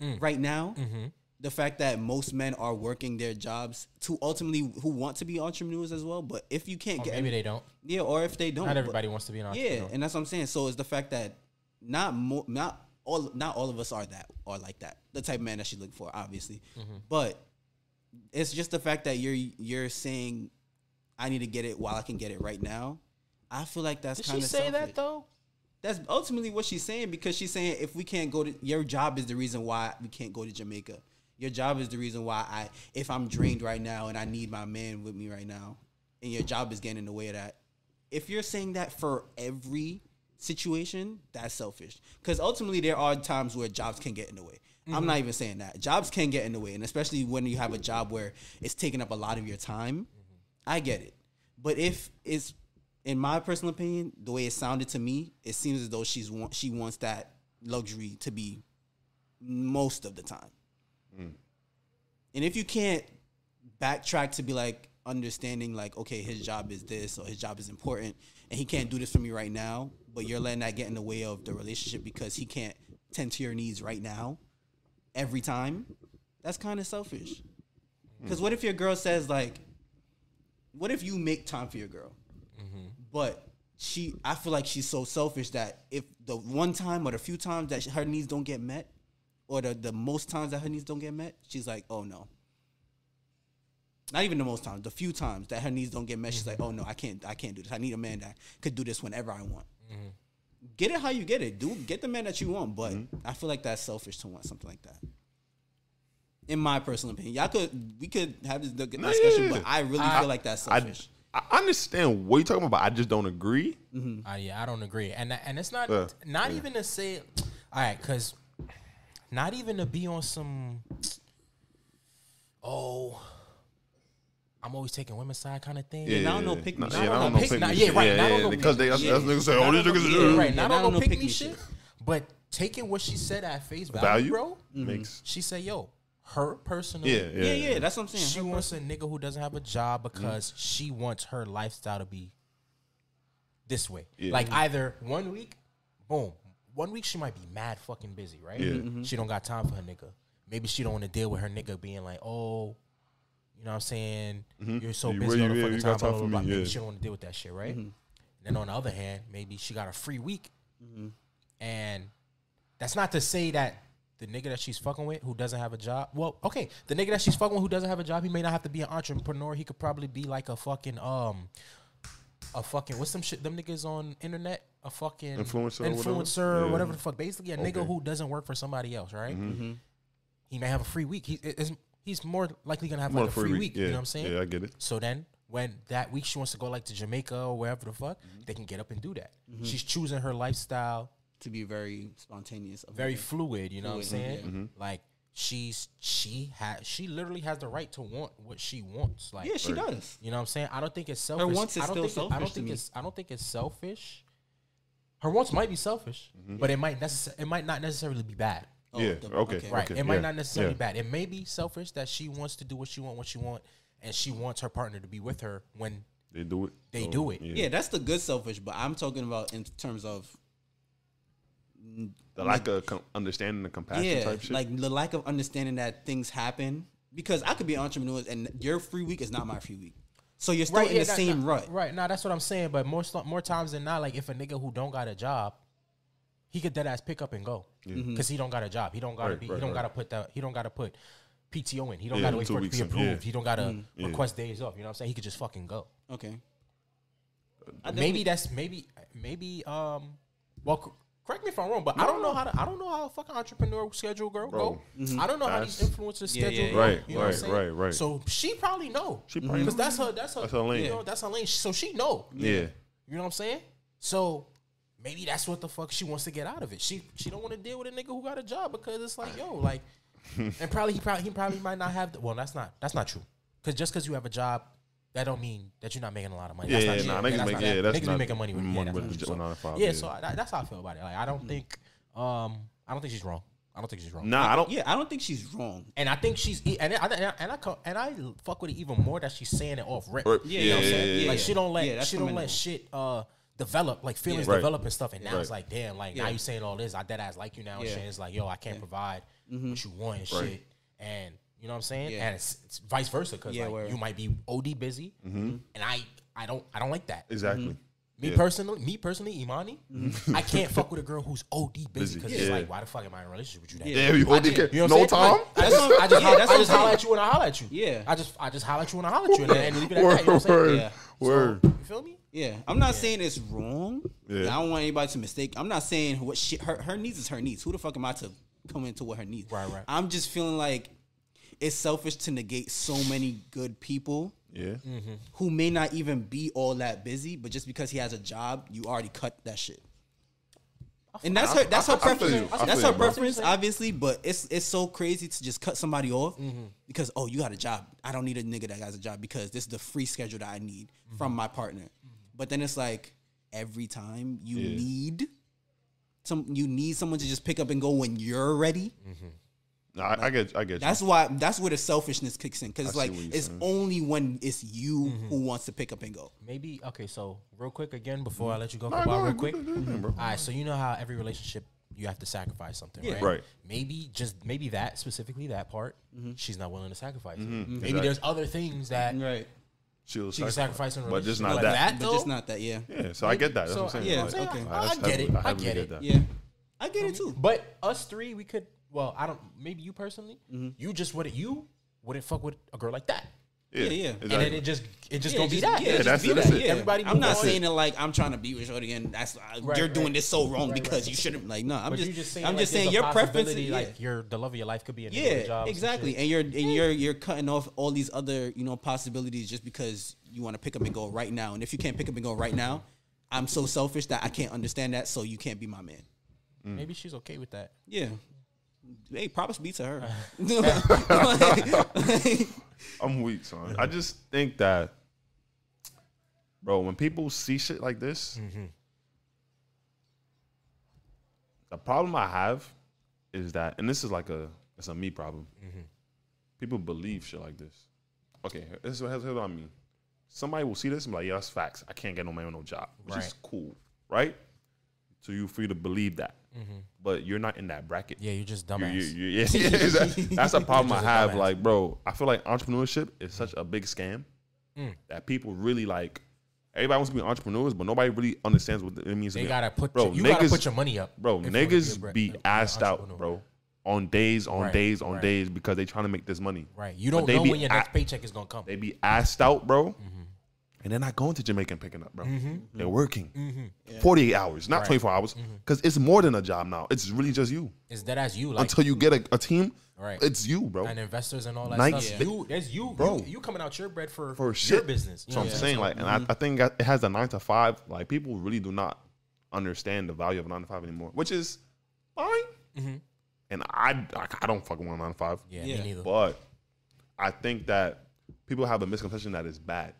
mm. right now, mm-hmm. the fact that most men are working their jobs to ultimately who want to be entrepreneurs as well. But if you can't Or get maybe they don't. yeah, or if they don't, Not but- everybody wants to be an entrepreneur. yeah, and that's what I'm saying. So it's the fact that not mo- not all not all of us are that or like that. The type of man that she's looking for, obviously. Mm-hmm. But it's just the fact that you're you're saying I need to get it while I can get it right now. I feel like that's Did kind she of say that though? That's ultimately what she's saying because she's saying if we can't go to your job is the reason why we can't go to Jamaica. Your job is the reason why I if I'm drained right now and I need my man with me right now, and your job is getting in the way of that. If you're saying that for every situation, that's selfish. Because ultimately there are times where jobs can get in the way. I'm not mm-hmm. even saying that. Jobs can get in the way, and especially when you have a job where it's taking up a lot of your time. I get it. But if it's in my personal opinion, the way it sounded to me, it seems as though she's want, she wants that luxury to be most of the time. Hmm. And if you can't backtrack to be like understanding like okay, his job is this or his job is important and he can't do this for me right now, but you're letting that get in the way of the relationship because he can't tend to your needs right now every time, that's kind of selfish. Cuz hmm. what if your girl says like what if you make time for your girl? Mm-hmm. But she, I feel like she's so selfish that if the one time or the few times that her needs don't get met, or the, the most times that her needs don't get met, she's like, oh no. Not even the most times, the few times that her needs don't get met, she's like, oh no, I can't, I can't do this. I need a man that could do this whenever I want. Mm-hmm. Get it how you get it. Do get the man that you want, but mm-hmm. I feel like that's selfish to want something like that. In my personal opinion, y'all could we could have this discussion, No, yeah, yeah, but. I really I- feel like that's I, selfish. I understand what you're talking about. I just don't agree. Uh, yeah, I don't agree, and and it's not Yeah, not even to say, all right, because not even to be on some, oh, I'm always taking women's side kind of thing. Yeah, not on no yeah, pick yeah. me Nah, shit. yeah, Not not on on no no pick- pick me yeah, shit. right, Yeah, not on yeah, because they pick- that's, yeah. niggas say, oh, these niggas yeah, is right, not on no pick me shit, but taking what she said at face value, value bro. makes. She said, "Yo, her personally, Yeah, yeah, Yeah, yeah, that's what I'm saying. she Her wants a nigga who doesn't have a job mm-hmm. because she wants her lifestyle to be this way. Yeah. Like either one week, boom, one week she might be mad fucking busy, right? Yeah. Mm-hmm. She don't got time for her nigga. Maybe she don't want to deal with her nigga being like, oh, you know what I'm saying? Mm-hmm. You're so busy where all the you- fucking you time. got Blah, blah, blah. me, Maybe she don't want to deal with that shit, right? Then on the other hand, maybe she got a free week, and that's not to say that the nigga that she's fucking with who doesn't have a job. Well, okay, the nigga that she's fucking with who doesn't have a job, he may not have to be an entrepreneur. He could probably be like a fucking um, a fucking what's some shit them niggas on internet a fucking Influencer or whatever? influencer or Yeah. whatever the fuck. Basically, a nigga who doesn't work for somebody else, right? Mm-hmm. He may have a free week. He is he's more likely gonna have More like a for free week. Yeah, You know what I'm saying? Yeah, I get it. So then, when that week she wants to go like to Jamaica or wherever the fuck, they can get up and do that. She's choosing her lifestyle to be very spontaneous. of very her. fluid. You know what I'm saying? yeah. Mm-hmm. Like she's she has she literally has the right to want what she wants. Like Yeah, she does. You know what I'm saying? I don't think it's selfish. Her wants is I don't still think it- I don't to think me. it's I don't think it's selfish. Her wants might be selfish, but it might necess- it might not necessarily be bad. Oh, yeah. the- okay. okay. Right. Okay. It might yeah, not necessarily yeah. be bad. It may be selfish that she wants to do what she want, what she want, and she wants her partner to be with her when They do it. They So, do it. Yeah, that's the good selfish, but I'm talking about in terms of The lack of com- understanding the compassion yeah, type shit. like the lack of understanding that things happen. Because I could be an entrepreneur and your free week is not my free week, so you're still in yeah, the same that- rut. Right. Now that's what I'm saying. But more more times than not, like if a nigga who don't got a job, he could dead ass pick up and go because mm-hmm. he don't got a job. He don't gotta Right, be. right, he don't right. gotta put that. He don't gotta put PTO in. He don't Yeah, gotta wait for it to be approved. yeah. He don't gotta mm. Yeah. request days off. You know what I'm saying? He could just fucking go. Okay, uh, maybe that's maybe maybe um. Well, c- correct me if I'm wrong, but I don't know how to. I don't know how a fucking entrepreneur schedule girl go. Bro, I don't know how these influencers Yeah, schedule yeah, go. Right, you know what I'm right, right, right. So she probably know. She probably because that's her. That's her. That's her lane. You know, that's her lane. So she know. yeah. You know what I'm saying? So maybe that's what the fuck she wants to get out of it. She she don't want to deal with a nigga who got a job because it's like yo like, and probably he probably he probably might not have. The, well, that's not that's not true. Because just because you have a job, that don't mean that you're not making a lot of money. Yeah, that's yeah, not nah, true. niggas that's make- not, yeah, that's niggas be not making money with, money yeah, with not the So, nine five, yeah, yeah. so I, that's how I feel about it. Like I don't think um I don't think she's wrong. I don't think she's wrong. Nah, I don't. yeah, I don't think she's wrong. And I think she's e- and I and I and I, and I fuck with it even more that she's saying it off rip. Right. Yeah, You know what I'm yeah, saying? yeah, Like yeah. she don't let Yeah, she don't commendable. let shit uh develop like feelings Right. develop and stuff. And now Right. it's like damn, like now you saying all this, I dead ass like you now and Yeah. shit. It's like yo, I can't provide what you want and Right. shit. And you know what I'm saying? Yeah. And it's, it's vice versa because Yeah, like where- you might be OD busy, mm-hmm. and I I don't I don't like that. Exactly. Me Yeah. personally, me personally, Imani, mm-hmm. I can't fuck with a girl who's OD busy Busy, because it's yeah. like, why the fuck am I in a relationship with you? Then? Yeah, you OD just- you know no what I'm saying? time. Like, I just, I just, Yeah, that's I just I'm holler at you when I holler at you. Yeah. I just, I just holler at you when I holler at you, and, and leave it at that. You know what I'm saying? Word. Yeah. Word. You feel me? Yeah, I'm not saying it's wrong. Yeah. I don't want anybody to mistake. I'm not saying what she her her needs is her needs. Who the fuck am I to come into what her needs? Right, right. I'm just feeling like it's selfish to negate so many good people Yeah. Mm-hmm. who may not even be all that busy, but just because he has a job, you already cut that shit. And that's her. That's I- her I feel preference. you. I That's her you, preference, obviously. But it's it's so crazy to just cut somebody off because oh, you got a job. I don't need a nigga that has a job because this is the free schedule that I need from my partner. But then it's like every time you Yeah. need some, you need someone to just pick up and go when you're ready. Nah, I, I get. I get. That's why. That's where the selfishness kicks in because it's I see like it's saying. only when it's you mm-hmm. who wants to pick up and go. Maybe okay. So real quick again before mm-hmm. I let you go, Nah, Kaba, go real quick. go ahead, go ahead, bro. All right. So you know how every relationship you have to sacrifice something, Yeah. right? Right. Maybe just maybe that specifically that part, mm-hmm. she's not willing to sacrifice. it. Maybe Exactly. there's other things that Right. She'll she can sacrifice in a but just not like that. that. But just not that. Yeah. Yeah. So I get that. That's So, what I'm saying. yeah, Like, okay. I- I get it. heavily- I get it. that. Yeah. I get it too. But us three, we could. Well, I don't. Maybe you personally, Mm-hmm. you just wouldn't. You wouldn't fuck with a girl like that, Yeah. Yeah, yeah. and then it just it just Yeah, gonna be just- that. yeah, Yeah, just that's be it, that, that's it. yeah. Everybody I'm not on. saying it like I'm trying to be with Shorty and that's uh, Right, you're right. doing this so wrong Right, because right. you shouldn't. Like, no, I'm But just, just saying, I'm like, just there's saying your preference. Yeah, like your the love of your life could be a nigga with yeah job. exactly. shit. And you're and you're you're cutting off all these other you know possibilities just because you want to pick up and go right now. And if you can't pick up and go right now, I'm so selfish that I can't understand that. So you can't be my man. Maybe she's okay with that. Yeah. Hey, props be to her. I'm weak, son. I just think that, bro, when people see shit like this, mm-hmm. the problem I have is that, and this is like a, it's a me problem. Mm-hmm. People believe shit like this. Okay, this is what, here's what I mean. Somebody will see this and be like, yeah, that's facts. I can't get no man with no job, which is cool, right? So you free to believe that, but you're not in that bracket. Yeah, you're just dumbass. you- you- yeah, yeah, exactly. that's a problem I have. Like, bro, I feel like entrepreneurship is such a big scam Mm. that people really like. Everybody wants to be entrepreneurs, but nobody really understands what it means. to they be- gotta put bro, your, you gotta put your money up, bro. if you wanna Niggas be a- a assed out, bro, on days, on Right, days, on right. days because they trying to make this money. Right. You don't know when your next paycheck is gonna come. They be assed out, bro, Mm-hmm. And they're not going to Jamaica and picking up, bro. Mm-hmm. They're working mm-hmm. 48 hours, not Right. 24 hours, mm-hmm. because it's more than a job now. It's really just you. It's that as you like Until you get a, a team, Right. it's you, bro. and investors and all that Nike- stuff. Yeah. You, there's you, Bro. You, you coming out your bread for for your shit. business. You So know I'm what saying, like, and I, I think it has a nine to five. Like, people really do not understand the value of a nine to five anymore, which is fine. Mm-hmm. and I I, I don't fucking want a nine to five. Yeah, Yeah. me neither. But I think that people have a misconception that it's bad.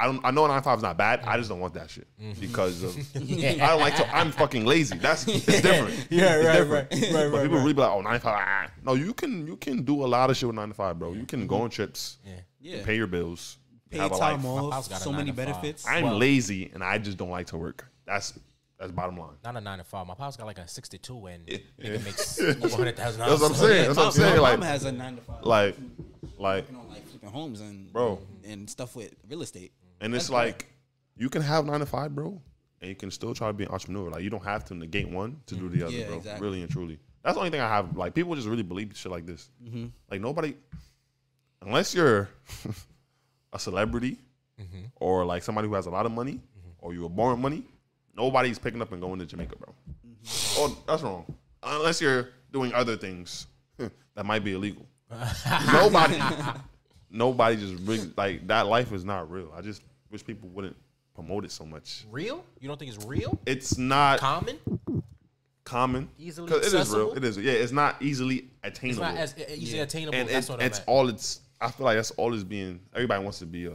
I don't. I know a nine to five is not bad. I just don't want that shit Mm-hmm. because of, I don't like to. I'm fucking lazy. That's it's different. Yeah, It's right, different. right, right, But right, people right. really be like, oh, nine to five. Ah. No, you can you can do a lot of shit with nine to five, bro. You can go on trips, Yeah. Yeah. pay your bills, Pay have a time life. off, house got a so many benefits. I'm Well- lazy and I just don't like to work. That's that's bottom line. Not a nine to five. My pops got like a sixty-two, and Yeah. nigga makes over hundred thousand That's what I'm saying. That's what I'm saying. my Like mom has a nine to five. like like you know, like flipping homes and Bro. and stuff with real estate. And it's like you can have nine to five, bro, and you can still try to be an entrepreneur. Like you don't have to negate one to do the other, Yeah, bro. exactly. Really and truly. That's the only thing I have. Like people just really believe shit like this. Mm-hmm. Like nobody, unless you're a celebrity Mm-hmm. or like somebody who has a lot of money, or you were born money, nobody's picking up and going to Jamaica, bro. Mm-hmm. Oh, that's wrong. Unless you're doing other things that might be illegal. nobody, nobody just really like that. Life is not real. I just wish people wouldn't promote it so much. Real? You don't think it's real? It's not Common? common. Easily 'Cause it is real. It is. Yeah, it's not easily attainable. It's not as easily attainable. and that's it's, what I'm it's at. all it's. I feel like that's all it's being. Everybody wants to be a.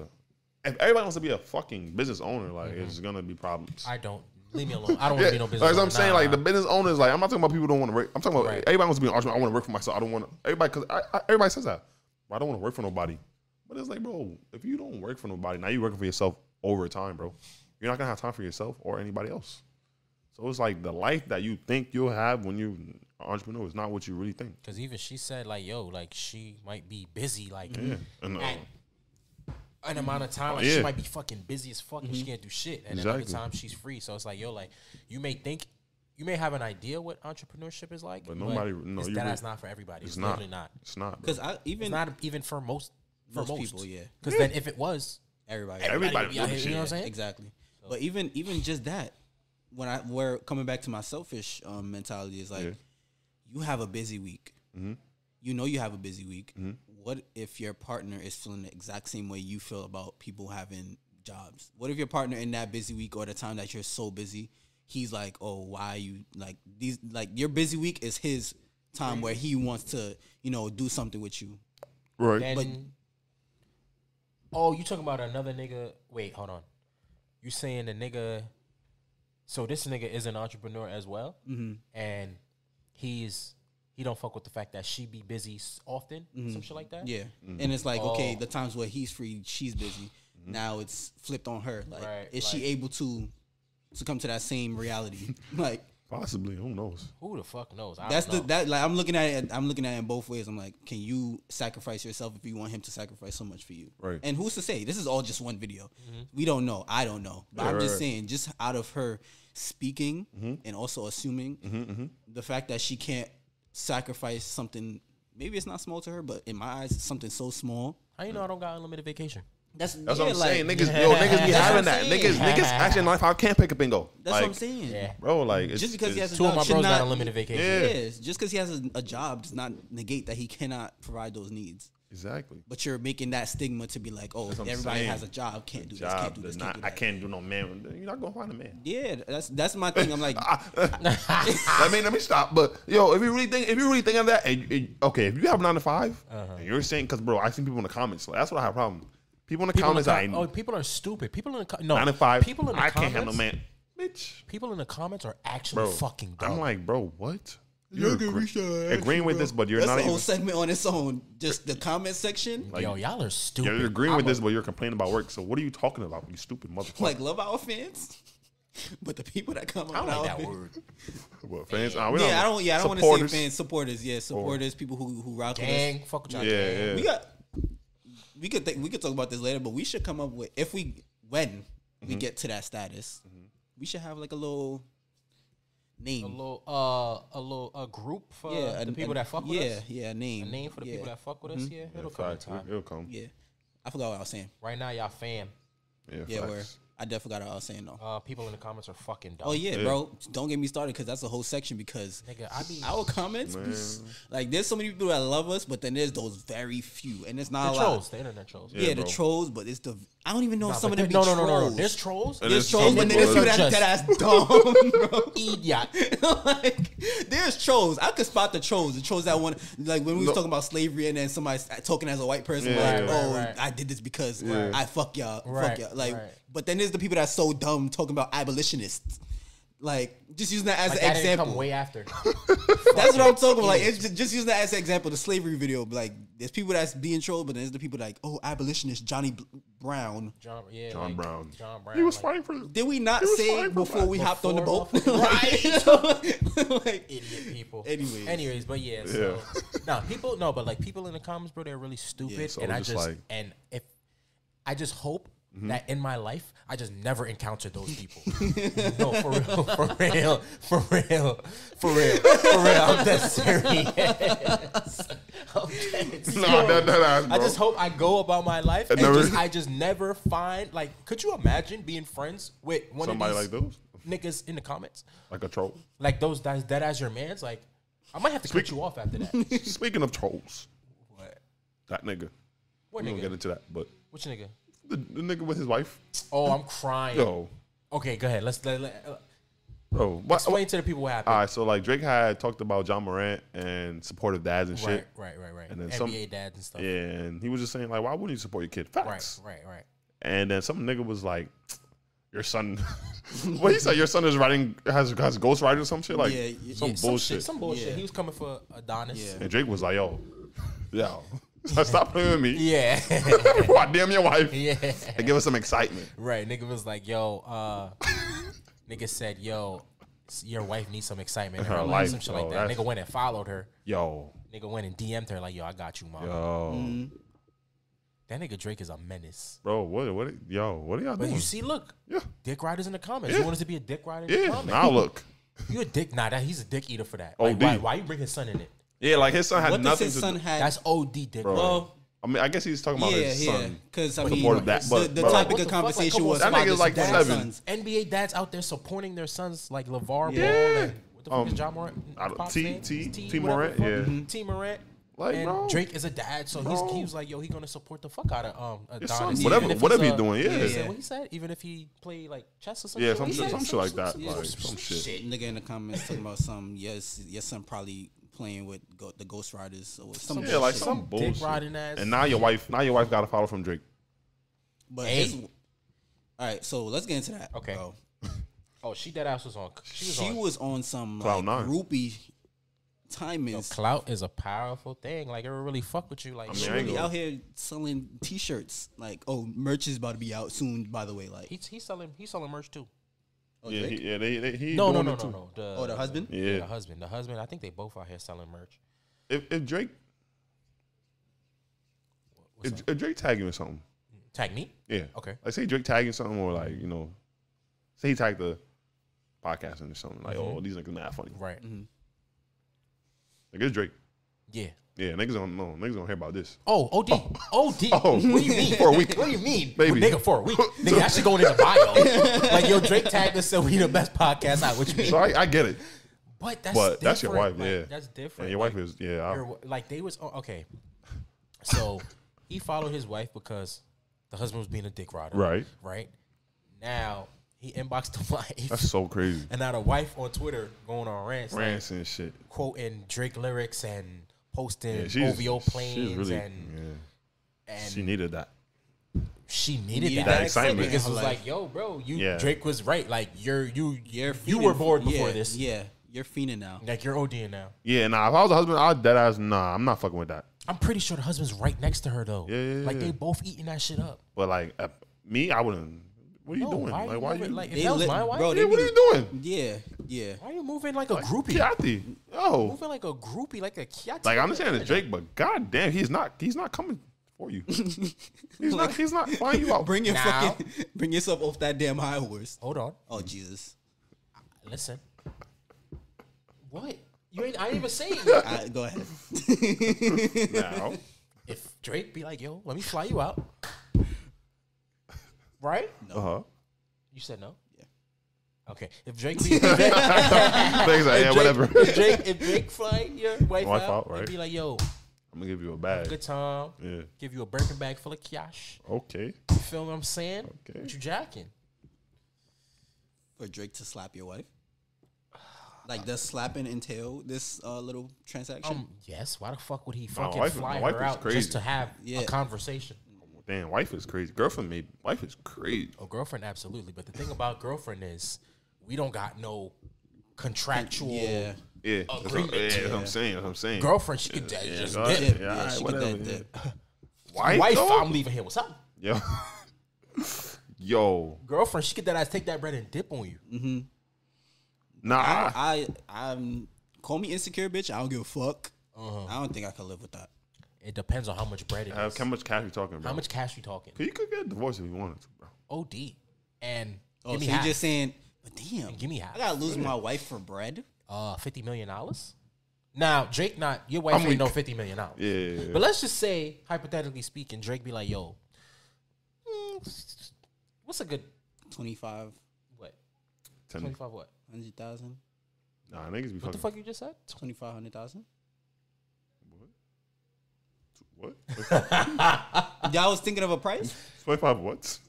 If everybody wants to be a fucking business owner, like it's gonna be problems. Mm-hmm. I don't. Leave me alone. I don't want Yeah, to be no business. like I'm saying, Nah, like the business owners, like I'm not talking about people who don't want to work. I'm talking about Right. everybody wants to be an entrepreneur. I want to work for myself. I don't want to. Everybody, because everybody says that. I don't want to work for nobody. But it's like, bro, if you don't work for nobody, now you're working for yourself over time, bro. You're not gonna have time for yourself or anybody else. So it's like the life that you think you'll have when you're an entrepreneur is not what you really think. Because even she said, like, yo, like she might be busy, like Yeah. And, uh, at an amount of time, like Yeah. she might be fucking busy as fuck and she can't do shit. And then other Exactly. times she's free. So it's like, yo, like you may think. You may have an idea what entrepreneurship is like, But nobody- no, it's that really- that's not for everybody. It's, it's not. literally not. It's not. Because I even It's not even for most for Most most, people, yeah. Because then if it was, everybody, Everybody would be here, you know what I'm saying? exactly. But even even just that, when I we're coming back to my selfish um, mentality is like, Yeah. you have a busy week. Mm-hmm. You know you have a busy week. What if your partner is feeling the exact same way you feel about people having jobs? What if your partner in that busy week or the time that you're so busy, he's like, oh, why are you like these? Like your busy week is his time where he wants to, you know, do something with you. right. then oh, you talking about another nigga? Wait, hold on. You saying the nigga? So this nigga is an entrepreneur as well, Mm-hmm. and he's he don't fuck with the fact that she be busy s- often, some mm-hmm. shit like that. Yeah. Mm-hmm. And it's like, okay, Oh. the times where he's free, she's busy. Mm-hmm. Now it's flipped on her. Like, Right, is she able to to come to that same reality? like, Possibly. Who knows? Who the fuck knows? I that's don't the know. that like I'm looking at it. I'm looking at it in both ways. I'm like, can you sacrifice yourself if you want him to sacrifice so much for you? Right. And who's to say? This is all just one video. Mm-hmm. We don't know. I don't know. But Yeah, I'm right, just right. saying, just out of her speaking Mm-hmm. and also assuming the fact that she can't sacrifice something. Maybe it's not small to her, but in my eyes, it's something so small. How you know I don't got unlimited vacation? That's That's yeah, what I'm like, saying. Niggas, yo, niggas be having that. I'm Niggas, niggas actually in life, I can't pick a bingo. That's like, what I'm saying. Yeah. Bro, like, it's, Just because he it's- has a Two of my bros not, got limited vacation. Yeah. Yes, just because he has a, a job does not negate that he cannot provide those needs. Exactly. But you're making that stigma to be like, oh, That's what I'm everybody saying. has a job, can't do this, Job can't do this, not, can't do I can't do no man. You're not gonna find a man. Yeah, that's that's my thing. I'm like, I mean, let me stop. But yo, if you really think, if you really think of that, and, and- okay, if you have nine to 5 Uh-huh. and you're saying, because bro, I see people in the comments. Like, that's what I have a problem. People in the People in comments, the I com- oh, people are stupid. People in the co- no nine to five. People in the I comments, can't handle man, bitch, People in the comments are actually bro. fucking dumb. I'm like, bro, what? You're agree- agreeing with this, but you're that's not a even. whole segment on its own. Just the comment section, Like, Yo, y'all are stupid. You're agreeing with I'm a- this, but you're complaining about work. So what are you talking about? You stupid motherfucker. like love our fans, but the people that come I don't our like that fans- word. what fans? We Yeah, I don't. Yeah, I don't want to say fans, supporters. Yeah, supporters, people who who rock with us. Fuck with y'all. Yeah, gang. yeah. we got we could think, we could talk about this later, but we should come up with if we when Mm-hmm. we get to that status, we should have like a little name. A little, uh, a little, a group for yeah, the a- people a- that fuck with yeah, us. Yeah, a name. A name for the yeah, people that fuck with us. Yeah, it'll come in time. It'll come. Yeah, I forgot what I was saying. Right now, y'all fam. Yeah, Yeah, facts. where I definitely got a uh, saying though. Uh, people in the comments are fucking dumb. Oh yeah, Yeah. bro. Don't get me started because that's a whole section. Because nigga, I be our comments, be- like there's so many people that love us, but then there's those very few, and it's not the a lot. trolls, the internet trolls. Yeah, the trolls, but it's the I don't even know if some of but them be no, trolls. no, no, no, no. There's trolls. And There's there's trolls, some and then there's people people that- that just- that ass dumb, bro. Idiot. like, there's trolls. I could spot the trolls. The trolls that want, like when we was talking about slavery, and then somebody talking as a white person, Yeah. like, Right, right, "Oh, right. I did this because I fuck y'all, fuck y'all." Like, right. But then there's the people that's so dumb talking about abolitionists. Like, just using that as Like, an that didn't example. come way after. That's what I'm talking about. Like, it's just, just using that as an example. The slavery video, like, there's people that's being trolled, but then there's the people like, "Oh, abolitionist Johnny B- Brown." John, yeah, John like, Brown. John Brown. He was like, fighting for. Did we not say fine before that. we hopped on the boat? Before Like- like, idiot people. Anyways. anyways, but yeah. So, no, people no, but like people in the comments, bro, they're really stupid, Yeah, so and I just just like- and if I just hope Mm-hmm. that in my life I just never encounter those people. no, for real, for real, for real, for real, for real. I'm dead serious. I'm dead No, serious. that, that ass, bro. I just hope I go about my life and never- just, I just never find like. Could you imagine being friends with one somebody of like those, niggas in the comments? like a troll. Like those that's dead as your man's. Like I might have to cut you off after that. Speaking of trolls, what? that nigga. What We don't nigga? get into that, but Which nigga? The, the nigga with his wife, Oh, I'm crying. yo, Okay, go ahead. Let's let, let, uh, bro. What, explain to the people what happened. all right, so like Drake had talked about Ja Morant and supportive dads and right, shit. right, right, right. And then NBA some- dads and stuff. Yeah, and he was just saying like, why wouldn't you support your kid? Right, Facts. right, right. right. And then some nigga was like, your son. what he said? Your son is writing has has ghost ghostwriter or some shit like Yeah, yeah, some yeah, Some bullshit. shit, some bullshit. Yeah. He was coming for Adonis. Yeah. and Drake was like, yo, yo, stop playing with me. Yeah. I damn your wife. yeah. And give us some excitement. Right. Nigga was like, yo, uh, nigga said, yo, your wife needs some excitement in her, Her life, some shit yo, like that. Nigga went and followed her. Yo, Nigga went and DM'd her like, yo, I got you, mom. yo, That nigga Drake is a menace. bro, what, what, yo, what are y'all But doing? you see, look, yeah, dick riders in the comments. Yeah. You want us to be a dick rider in the yeah. Now look, You a dick? Nah, that he's a dick eater for that. Like, why, why you bring his son in it? Yeah, like his son had what does nothing his to son do. had? That's OD dick. Bro. riding. well, I mean, I guess he's talking about yeah, his yeah. son. Because I But mean, supported that, the, but- the but- topic What of the fuck? Like, conversation was that nigga's like and seven. sons. NBA dads out there supporting their sons like LaVar Ball Yeah. what the fuck Um, is Ja Morant? I don't- Pop's T- T- T, T. Morant, the fuck. yeah. Mhm. Tee Morant. Like, and bro. Drake is a dad, so he's, he was like, "Yo, he gonna support the fuck out of um Adonis, son, whatever- whatever he's, he doing, He yeah. said what he said, even if he play like chess or something. Yeah, some shit, some shit like that, like some shit. Nigga in the comments talking about some yes, your son probably playing with go, the Ghost Riders or some Yeah, like bullshit. some Dick bullshit. riding ass. And now your wife, now your wife got a follow from Drake. But Hey. his- all right, so let's get into that. Okay. bro. oh, she dead ass was on. She was she on. was on some Cloud like nine. groupie time is. Clout is a powerful thing. Like it will really fuck with you. Like mean, She I ain't really out here selling T-shirts. Like, oh, merch is about to be out soon. By the way, like, he's he's selling he's selling merch too. Oh, Yeah, Drake? he, yeah, they, they, he No, no, doing no, it no, too. no. The, Oh, the husband? Yeah. the husband, the husband. I think they both out here selling merch. If, if Drake, if, if Drake tagging or something, Tag me. yeah, Okay. like say Drake tagging something or like you know, say he tagged the podcasting or something like, Mm-hmm. oh, these niggas mad funny. Right. Like it's Drake. Yeah. Yeah, niggas don't know. Niggas don't hear about this. Oh, OD. OD. Oh. oh. What do you mean? For a week. What do you mean? Baby. Nigga, for a week. Nigga, that shit going in the bio. like, yo, Drake tagged us, so we the best podcast out. What you mean? So I, I get it. But that's But that's your different. wife, Like, yeah. That's different. And your Like, wife is yeah. Your- like, they was, oh, okay. So, he followed his wife because the husband was being a dick rider. Right. Right. Now, he inboxed the wife. that's so crazy. and now the wife on Twitter going on rants. like, and shit. quoting Drake lyrics and posting Yeah, she's, OVO planes she's really. and yeah. and She needed that. she needed Needed that, that excitement. Niggas in her was like, "Yo, bro, you Yeah. Drake was right. Like you're you You're you were bored before yeah, this. Yeah, you're fiending now. Like you're ODing now. Yeah, nah. If I was a husband, I'd dead ass. Nah, I'm not fucking with that. I'm pretty sure the husband's right next to her though. Yeah, yeah, Like they both eating that shit up. But like uh, me, I wouldn't. What are you No, doing? why like, you why moving you? like if They that was my wife? bro, yeah, what are you doing? Yeah, yeah. why are you moving like a groupie? Kiati. Yo, Moving like a groupie, like a kiati. like I understand it's Drake, but god damn, he's not. He's not coming for you. he's not. He's not flying you out. Bring your Now- fucking, bring yourself off that damn high horse. Hold on, Oh Jesus! listen. What? You ain't. I didn't even say it. Yet. I, go ahead. now. If Drake be like, "Yo, let me fly you out," right? Uh huh. You said no. Yeah. Okay. If Drake, be, if Drake, Thanks, like, if yeah, Drake- whatever. If Drake, if Drake fly your wife, Wife out, out, right. be like, "Yo, I'm gonna give you a bag. good time. Yeah. Give you a Birkin bag full of cash. Okay. You feel what I'm saying? Okay. What you jacking? For Drake to slap your wife? Like, does slapping entail this uh, little transaction? Um, yes. Why the fuck would he My fucking wife- fly my wife her out crazy. just to have Yeah. a conversation? Damn, wife is crazy. Girlfriend, maybe. Wife is crazy. Oh, girlfriend, absolutely. But the thing about girlfriend is, we don't got no contractual. yeah. Yeah. That's what, Agreement. yeah, that's what I'm saying. That's what I'm saying. Girlfriend, she could Yeah, just go dip. ahead. Yeah, alright, she could whatever, that dip. Wife, Wife, though? I'm leaving here. What's up? Yo. Yo. Girlfriend, she could that ass take that bread and dip on you. Nah. I, I, I'm call me insecure, bitch. I don't give a fuck. Uh-huh. I don't think I could live with that. It depends on how much bread it is. How, how much cash we talking about? How much cash you talking? You could get a divorce if you wanted to, bro. OD. And Oh, give so me you half. just saying, but damn, give me half. I gotta lose my wife for bread. uh, fifty million dollars. Now Drake, not your wife I'm ain't weak. no fifty million dollars. Yeah. But let's just say, hypothetically speaking, Drake be like, "Yo, mm, what's a good Twenty five what? Twenty five? what? hundred thousand. Nah, niggas be What the fuck you just said? Twenty five hundred thousand. What? Y'all was thinking of a price? 25 what?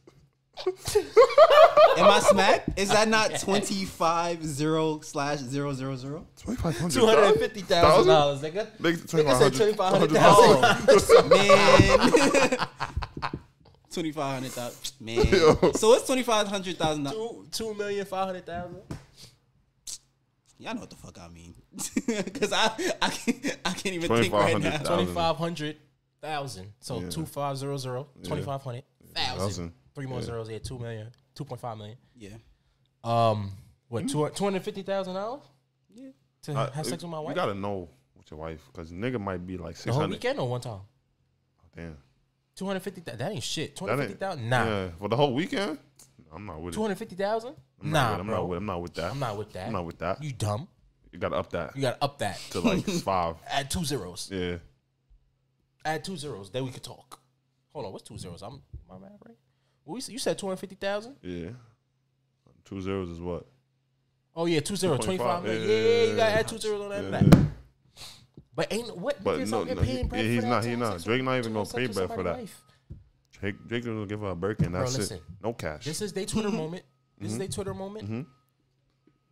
Am I smacked? Is that not twenty five zero slash zero zero zero? 2500 Two hundred and fifty thousand dollars, nigga. Nigga, Nigga said twenty five hundred 2500 thousand. Oh man, twenty five hundred thousand. Man, Yo. so it's twenty five hundred thousand. Two two million five hundred thousand. Y'all know what the fuck I mean, because I I can't I can't even think right now. Twenty five hundred thousand. So Yeah. two five zero zero. Twenty five hundred thousand. Thousand. Three more Yeah. zeros. Yeah, two million. Two point five million. Yeah, Um, what two hundred fifty thousand dollars yeah. to Uh, have sex with my wife. You gotta know with your wife because nigga might be like the whole 600. weekend or one time? Damn. Two hundred fifty. That ain't shit. Two That hundred ain't- fifty thousand. Nah. Yeah, for the whole weekend? I'm not with it. Two hundred fifty thousand. Nah, with, I'm bro. not with I'm not with that. I'm not with that. I'm not with that. You dumb. You gotta up that You gotta up that. to like five. Add two zeros. Yeah. Add two zeros. Then we could talk. Hold on. What's two zeros? I'm my math right. What we, you said two hundred fifty thousand. Yeah. Two zeros is what? Oh yeah, two. Twenty 25, five million. yeah, Yeah, yeah, you gotta add two zeros on that. Yeah. back. But ain't what But no, no, he- yeah, he's not- to he not. Drake not even gonna pay bread for that. Drake, Drake gonna give her a Birkin. Bro, That's it. No cash. This is their Twitter moment. This is their Twitter moment. Mm-hmm.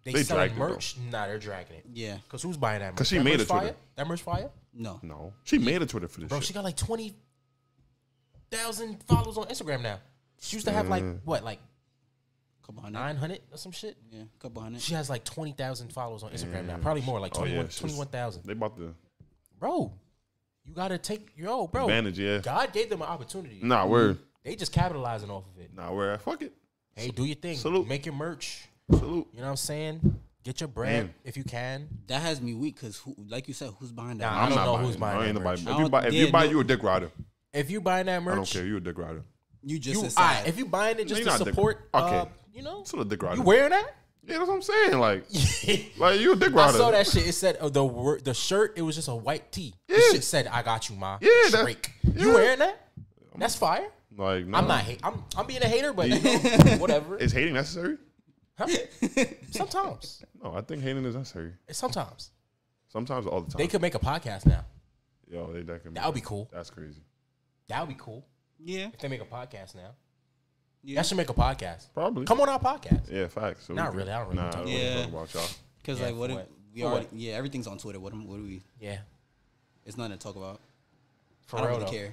They selling dragged it, merch. Nah, they're dragging it. Yeah, Cause who's buying that? Merch? 'Cause she That made merch a Twitter. fire? That merch fire, no. no. She made a Twitter for this bro. shit. She got like twenty thousand followers on Instagram now. She used to have like Mm. what, like Couple hundred. nine hundred or some shit. Yeah, couple hundred. She has like twenty thousand followers on Instagram now. Probably more, like Oh, yeah, 21 she's- 21,000. They bought the Bro, you gotta take yo, bro. advantage, yeah. God gave them an opportunity. Nah, we're They just capitalizing off of it. nah, we're Fuck it. Hey, do your thing. Salute. Make your merch. Salute. You know what I'm saying? Get your bread Man. if you can. that has me weak because, who, like you said, who's buying that? Nah, I don't know who's it. buying I ain't that nobody. merch. If you don't- buy, if yeah, you buy, no- you a dick rider. If you buying that merch, I don't care. You a dick rider. You just you decide. alright, if you buying it just you're to not dick- support, okay. uh, you know, Still a dick rider. you wearing that? yeah, that's what I'm saying. Like, like you a dick I rider. saw that shit. It said uh, the word, the shirt. It was just a white tee. The Yeah. shit said, "I got you, ma." Yeah, that- Drake. yeah. You wearing that? That's fire. Like, nah. I'm not hate. I'm I'm being a hater, but you know, whatever. Is hating necessary? Huh? Sometimes, No, I think hating is necessary. sometimes Sometimes, all the time. they could make a podcast now. Yo, they that can. That would be cool. That's crazy. That would be cool yeah, if they make a podcast now. yeah. That should make a podcast. Probably. Come on our podcast. Yeah, facts. So Not really, I don't Nah, really talk I don't about talk about y'all. Because Yeah, like, what if what? we For already? what? Yeah, everything's on Twitter. What? am- What do we? Yeah, It's nothing to talk about. for I don't real really though. care.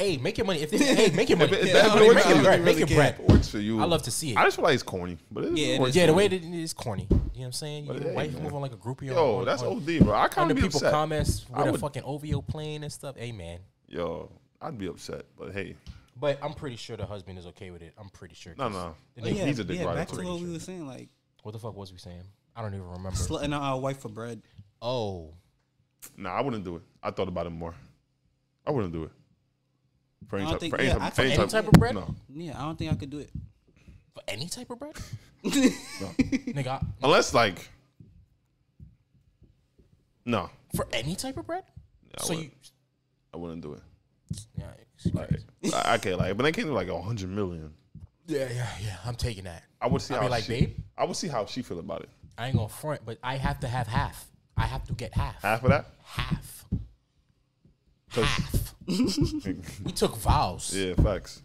Hey, make your money. If they, hey, make your money. If it- Hey, if that make works your for you, bread. I Make really your bread. Works for you. I love to see it. I just feel like it's corny, but it Yeah, it Yeah, the way you. that it is corny. You know what I'm saying? But Your hey, wife man. move on like a groupie. Yo, on, that's on, OD, bro. I on kind the of be people upset. comments I with a would- fucking OVO playing and stuff. Hey man, Yo, I'd be upset, but hey, but I'm pretty sure the husband is okay with it. I'm pretty sure. No, no. the nigga- yeah, he's a dick yeah. rider Back to what we were saying, like What the fuck was we saying? I don't even remember. slutting out our wife for bread. Oh, Nah, I wouldn't do it. I thought about it more. I wouldn't do it. For any I don't type, think- for any yeah, type, I for any think- any type, type of bread? No, Yeah, I don't think I could do it. for any type of bread, no. nigga. I- Unless like, no, For any type of bread. I so you, wouldn't. I wouldn't do it. yeah, it's Like, crazy. I- okay, like, but they came to like a hundred million. Yeah, yeah, yeah. I'm taking that. I would see I'll how be like, she, babe? I would see how she feel about it. I ain't gonna front, but I have to have half. I have to get half. Half of that. Half. 'Cause- Half. We took vows. yeah, facts.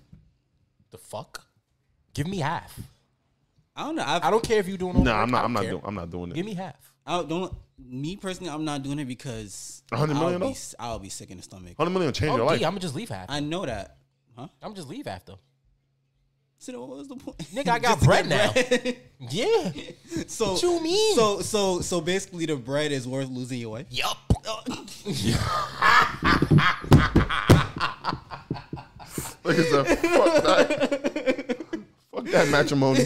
The fuck? Give me half. I don't know. I've, I don't care if you're doing. No, the work. I'm not. I'm not care. doing. I'm not doing it. Give me half. I don't. Me personally, I'm not doing it because A hundred million, I'll be. I'll be sick in the stomach. Hundred million will change Oh, your life. I'm gonna just leave half. I know that. Huh? I'm just leave after. So what was the point? Nigga, I got bread now. bread. Yeah. so What you mean? So so so basically, the bread is worth losing your way. yup. Oh. Look at that. Fuck that. Fuck that matrimony.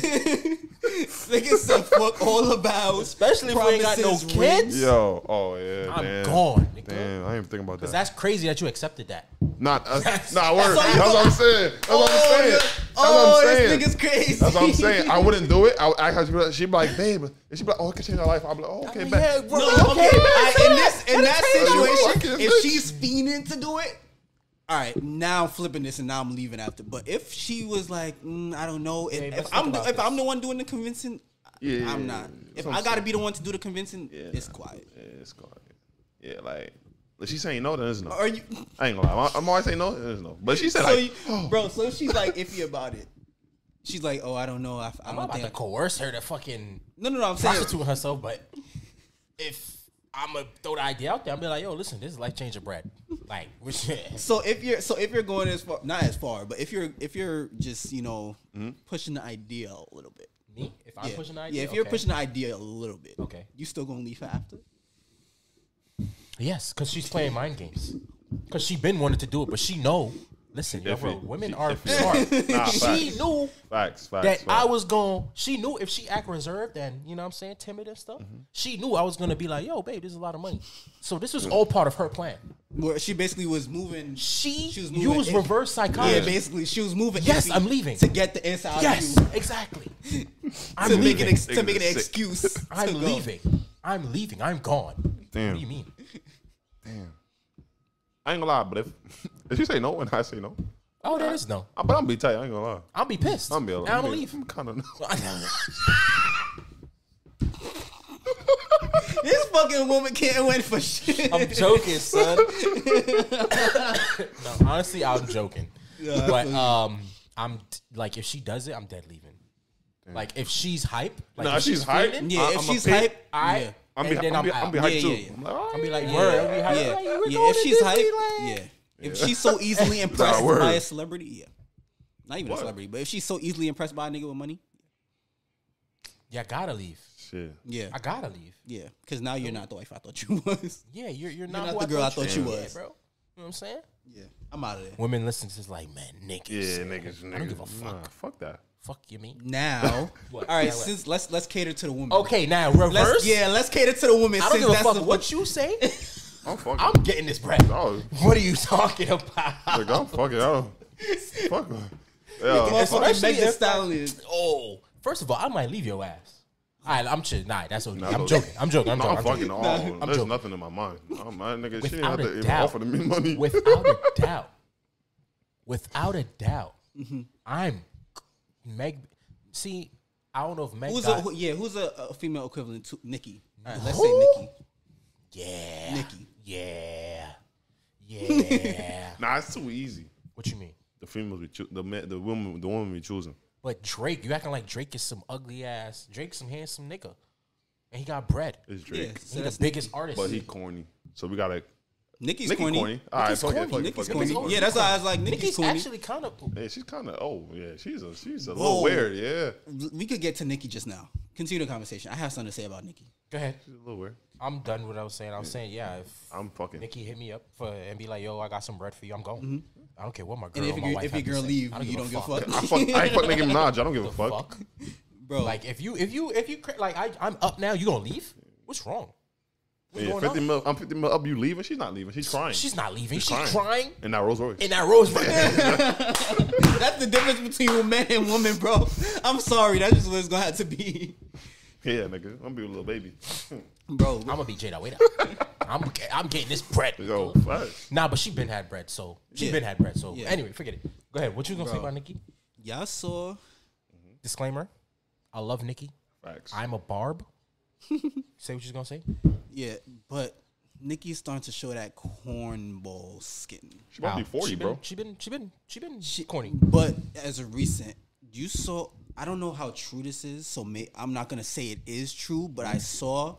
Nigga said fuck all about. Especially if we ain't got no promises, kids. Yo. Oh yeah. I'm damn. gone, nigga. Damn. I ain't thinking about that. Cause that's crazy that you accepted that. Not. Uh, That's- nah. Word. all you That's what I'm saying. That's what I'm saying. That's Oh, what I'm saying. this nigga's crazy. That's what I'm saying. I wouldn't do it. I would act like she'd be like, she'd be like babe. And she'd be like, oh, it could change our life. I'd be like, oh, okay, mean, bet. yeah, bro. No, Okay, okay. man, I- in this in that Let it change your situation, fucking if she's fiending to do it, all right. Now I'm flipping this and now I'm leaving after. But if she was like, mm, I don't know, if, Babe, if I'm the, about if I'm the one doing the convincing, Yeah, I'm not. that's If I got to be the one to do the convincing, Yeah, it's quiet. Yeah, it's quiet. Yeah, like. If she's saying no, then it's no. Are you? I ain't gonna lie. I'm, I'm always saying no, then it's no. But she said So like, you, bro, so if she's like iffy about it, she's like, oh, I don't know. I, I I'm don't not about think. to coerce her to fucking no, no, no. I'm saying. prostitute herself, but if I'm gonna throw the idea out there, I'm be like, yo, listen, this is life changing bread. Like, which So if you're so if you're going as far, not as far, but if you're if you're just you know Mm-hmm. pushing the idea a little bit. me, if I'm yeah. pushing the idea, Yeah, if you're okay. pushing the idea a little bit, Okay. you still gonna leave her after? yes, because she's playing mind games. Because she been wanting to do it, but she know. Listen, yo, bro, women she- are smart. Nah, she facts. knew facts, facts. that facts. I was going. She knew if she act reserved and you know what I'm saying timid and stuff. Mm-hmm. She knew I was gonna be like, yo, babe, this is a lot of money. So this was all part of her plan. Where she basically was moving. She, She was moving used in- reverse psychology. Yeah, basically she was moving. Yes, I'm leaving. to get the inside. Yes, of you, exactly. to I'm make leaving. an ex- to make an Sick. excuse. I'm go. leaving. I'm leaving. I'm gone. Damn. What do you mean? Damn. I ain't gonna lie, but if if she say no and I say no, Oh, there is no. I- but I'm gonna be tight. I ain't gonna lie. I'll be pissed. I'm be. And I'm gonna be- leave. I'm kind of. This fucking woman can't win for shit. I'm joking, son. no, honestly, I'm joking. but um, I'm like, if she does it, I'm dead leaving. Like, if she's hype, like Nah, if she's hype. feeling, yeah, I- if I'ma she's pay- hype, I, yeah. I'm and be. then I'm I'm, be. out. I'm be hype Yeah, too. yeah, yeah. I'm like, all I'll be like, word. I'll be hype. yeah, Like, we're yeah. going If to she's hype, yeah. If she's so easily impressed word. by a celebrity, yeah. Not even What? a celebrity, but if she's so easily impressed by a nigga with money, Yeah, I gotta leave. Shit. yeah, I gotta leave. yeah. Because now you're not the wife I thought you was. Yeah, you're you're not, not who the girl I thought thought you was. Yeah, bro. You know what I'm saying? Yeah, I'm out of there. Women listen to this like, man, niggas. Yeah, niggas. niggas. I don't give a fuck. Nah, fuck that. Fuck you mean? Now, What? all right. Yeah, what? Since let's let's cater to the woman. Okay, now reverse. Let's, yeah, let's cater to the woman. I don't since give a that's fuck the- what you say. I'm fucking. I'm getting this bread. Oh, What are you talking about? like I'm fucking. I don't. Fuck. her. Yeah. Motherfucking Especially Megan if- Stallion. Oh, first of all, I might leave your ass. All right, I'm chill. Nah, that's okay. Nah, I'm joking. I'm joking. I'm No, joking. I'm I'm fucking joking. all. I'm There's joking. nothing in my mind. Oh, my nigga, she didn't Without have to a even doubt. offer me money. Without a doubt. Without a doubt. Mm-hmm. I'm Meg. See, I don't know if Meg. Who's a got, who, yeah? Who's a, a female equivalent to Nicki? All right, let's Who? say Nicki. Yeah, Nicki. Yeah, yeah. Nah, it's too easy. what you mean? The females we choo- the men, the woman, the woman we choosing. But Drake, you acting like Drake is some ugly ass. Drake's some handsome nigga, and he got bread. It's Yeah, Drake, so He that's the biggest artist. but he corny. So we gotta. Nicki's Nicki corny. corny. All right, Nicki's fuck it, corny. fuck it, Nicki's fuck it. corny. corny. Yeah, that's why I was like, Nikki's, Nicki's corny. actually kind of. Yeah, she's kind of. Oh, yeah, she's a she's a Whoa. little weird. Yeah, we could get to Nicki just now. Continue the conversation. I have something to say about Nicki. Go ahead. she's a little weird. I'm done with what I was saying. I was saying, yeah, if I'm fucking. Nicki hit me up for and be like, "Yo, I got some bread for you. I'm going. I don't care what my girl Mm-hmm. And if or my your wife if have your to girl say. leave, don't you don't give a fuck, I fuck. I ain't fuck Nicki Minaj. I don't give a fuck. fuck? bro. Like if you if you if you like I I'm up now, you gonna leave? What's wrong? What's Yeah, going fifty on? mil. I'm fifty mil up. You leaving? She's not leaving. She's crying. She's not leaving. She's She's, crying. crying. in that Rolls Royce. in that rose. that's the difference between a man and woman, bro. I'm sorry, that's just what it's gonna have to be, yeah, nigga. I'm gonna be a little baby. bro. I'm gonna be Jada. Wait up. I'm I'm getting this bread. Yo, facts. Nah, but she been had bread, so she Yeah. been had bread. So Yeah. anyway, forget it. Go ahead. What you gonna say Bro. about Nicki? Y'all saw Disclaimer: I love Nicki. Facts. I'm a barb. say what you're gonna say. Yeah, but Nicki's starting to show that cornball skin. she about to be 40, she bro. She been, she been, she been, she corny. But as a recent, you saw. I don't know how true this is, so may, I'm not gonna say it is true. But I saw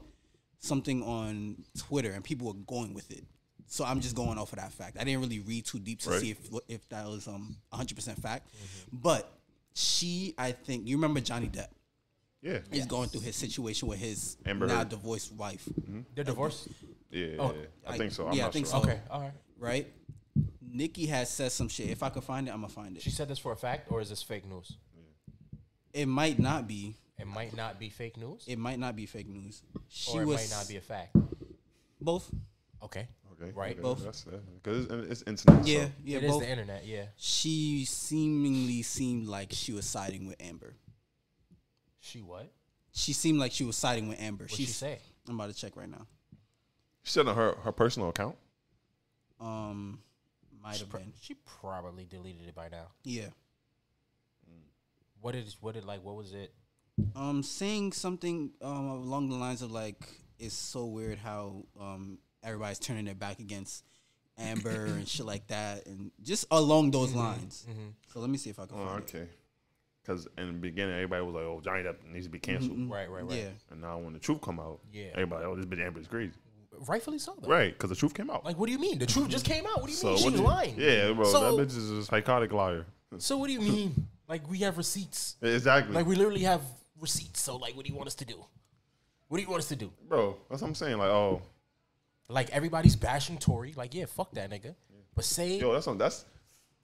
something on Twitter, and people were going with it. So I'm just going off of that fact. I didn't really read too deep to Right. see if if that was um 100 percent fact. But she, I think, you remember Johnny Depp. Yeah. He's going through his situation with his Amber now Heard. divorced wife, They're divorced. Yeah. Oh, I I- think so. I'm yeah, I think sure. so. Okay, all right. right? Nikki has said some shit. If I could find it, I'm gonna find it. She said this for a fact, or is this fake news? It might not be. It might not be fake news, It might not be fake news. She or it was might not be a fact. both. Okay, Okay. Right. Okay. Both. That's because it's, it's internet. Yeah, So. yeah, it is both. the internet. Yeah, She seemingly seemed like she was siding with Amber. she what? She seemed like she was siding with Amber. What she say? I'm about to check right now. She said on her her personal account. Um, might have been. She probably deleted it by now. Yeah. What did what did like what was it? Um, saying something um along the lines of like, it's so weird how um everybody's turning their back against Amber and shit like that, and just along those lines. So let me see if I can Oh, find okay. Because in the beginning, everybody was like, "Oh, Johnny Depp needs to be canceled." Right, right, right. Yeah. And now when the truth come out, Yeah. everybody, "Oh, this bitch Amber is crazy." Rightfully so. Though. Right? Because the truth came out. Like, what do you mean? The truth just came out. What do you so mean? She was lying. Yeah, bro. So, that bitch is a psychotic liar. so what do you mean? Like, we have receipts. Exactly. Like, we literally have receipts. So, like, what do you want us to do? What do you want us to do? bro, that's what I'm saying. Like, oh, Like, everybody's bashing Tory. Like, yeah, fuck that nigga. But say yo, that's on, that's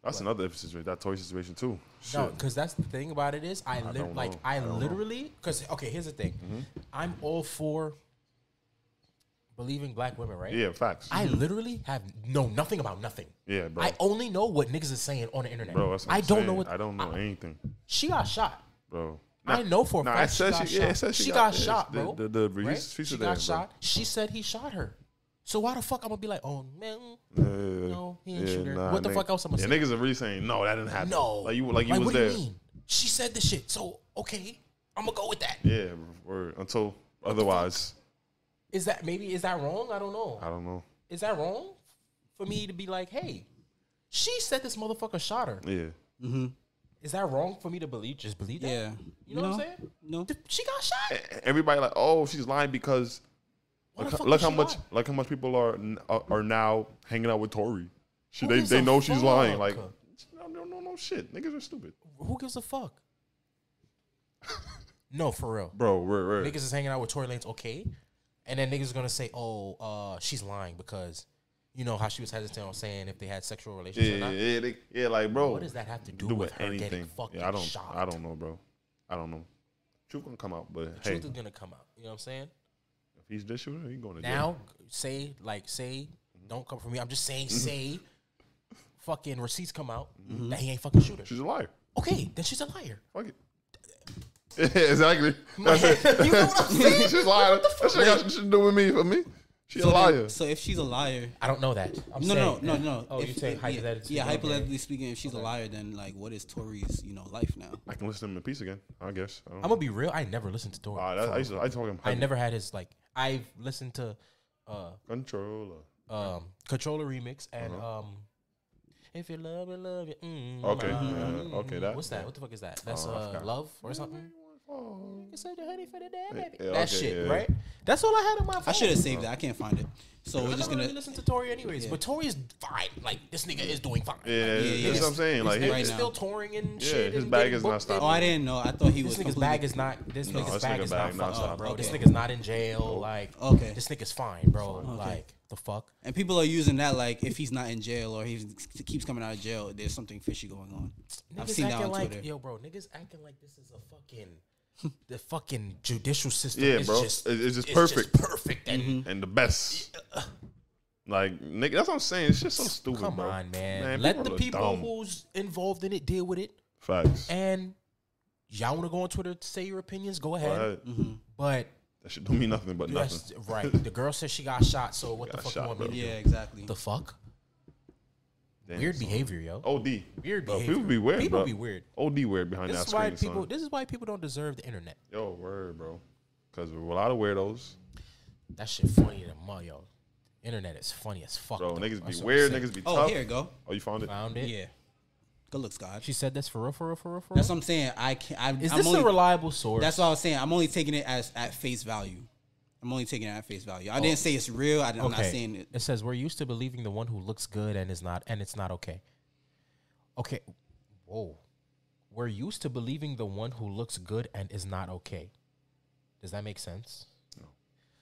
that's another situation. That Tory situation too. Shit. No, because that's the thing about it is I, lit don't like know. I, I literally because okay here's the thing mm-hmm. I'm all for believing black women right yeah, facts. I literally have know nothing about nothing yeah, bro. I only know what niggas is saying on the internet bro, that's what I I'm don't know saying. what I don't know anything, she got shot bro. I know for a Nah, fact it she says got she- yeah, it shot says she, she got, got- shot the- bro the- the right? she there, got bro. shot she said he shot her so why the fuck I'm gonna be like oh man No, he ain't shoot her. What the fuck else I'ma yeah, say? niggas are really saying no, that didn't happen. no like you, like you was what there. do you mean she said the shit so okay I'm gonna go with that Yeah, or until otherwise, Is that maybe is that wrong? I don't know. I don't know. Is that wrong for me to be like, hey, she said this motherfucker shot her? Yeah, Mm-hmm. Is that wrong for me to believe? Just believe that? Yeah. You know what I'm saying? No. She got shot. everybody like, oh, she's lying because look, how- look how much, lie? look how much people are are are now hanging out with Tory. She, Who they they a know she's lying. Like, no, no, no, no, shit. Niggas are stupid, Who gives a fuck? no, for real. bro. We're, we're, Niggas is hanging out with Tory Lanez, okay, and then niggas gonna say, oh, uh, she's lying because you know how she was hesitant on saying if they had sexual relations yeah, or not. yeah, they- yeah, like, bro. What does that have to do, do with with her getting anything? fucking Yeah, I don't, shot? I don't know, bro. I don't know. Truth gonna come out, but The hey, truth is gonna come out. You know what I'm saying? if he's this shooter, he going to jail. Now, say like say, mm-hmm. don't come for me. I'm just saying, mm-hmm. say, fucking receipts come out mm-hmm. that he ain't fucking shooter. She's a liar. Okay, then she's a liar. Fuck it. exactly. That's it. you know what I'm saying? She's lying. That shit got shit to do with me. For me, she's So a then- liar. So if she's a liar, I don't know that. I'm no, saying, no, no, no. Oh, if, you say if- hypothetically? Yeah, speaking, okay. hypothetically speaking, if she's a liar, then like, what is Tory's you know life now? I can listen to him in peace again. I guess. I I'm gonna be real. I never listened to Tory. Ah, that, I used to. I told him. I never had his like. I've listened to uh controller. um controller remix and Uh-huh. um. If you love it, love it. Mm, Okay, mm, yeah, okay, that- What's that? What the fuck is that? That's Oh, uh, love or something. Oh. You said the honey for the day, baby. Yeah, that okay, shit, yeah. right? That's all I had on my phone. I should have saved that. I can't find it. So we're just gonna. really listen to Tory anyways, Yeah. but Tory is fine. Like this nigga is doing fine. Yeah, like, yeah, that's yeah. what I'm saying. Like, he's, right he's still touring and Yeah, shit. his and bag is not booked stopping. Oh, I didn't know. I thought he was. This nigga's bag is not. This No, nigga's this bag nigga is bag not not fucked up, bro. stopping. This nigga's not in jail. Like, Okay. this nigga's fine, bro. Like, the fuck. And people are using that like if he's not in jail or he keeps coming out of jail, there's something fishy going on. I've seen that on like, Twitter. yo, bro. Niggas acting like this is a fucking. The fucking judicial system Yeah, is bro. just It's- it's just perfect. Mm-hmm. perfect, and and the best. Like, nigga, that's what I'm saying. It's just so stupid, come bro. on, man. Man, Let the people are people dumb. who's involved in it deal with it. Facts. And y'all want to go on Twitter to say your opinions? Go ahead. Right. But That should do me nothing but nothing. right. The girl said she got shot. So what the fuck shot, you want me bro. to yeah, exactly. The fuck? Damn, Weird son. behavior, yo. OD. Weird Bro, behavior. people be weird. People bro. be weird. OD weird behind This that is why people. son. This is why people don't deserve the internet. Yo, word, bro. Because we're a lot of weirdos. That shit funny than mud, yo. Internet is funny as fuck. Bro, though. niggas be That's weird. Niggas be Oh, tough. Oh, here you go. Oh, you found it? Found it. Yeah. Good looks, God. She said this for real, for real, for real, for real. That's what I'm saying. I can't. I, is I'm this only, a reliable source? That's what I was saying. I'm only taking it as at face value. I'm only taking it at face value. I oh. didn't say it's real. I, am not saying it. It says we're used to believing the one who looks good and is not, and it's not okay. Okay, whoa. We're used to believing the one who looks good and is not okay. Does that make sense? No.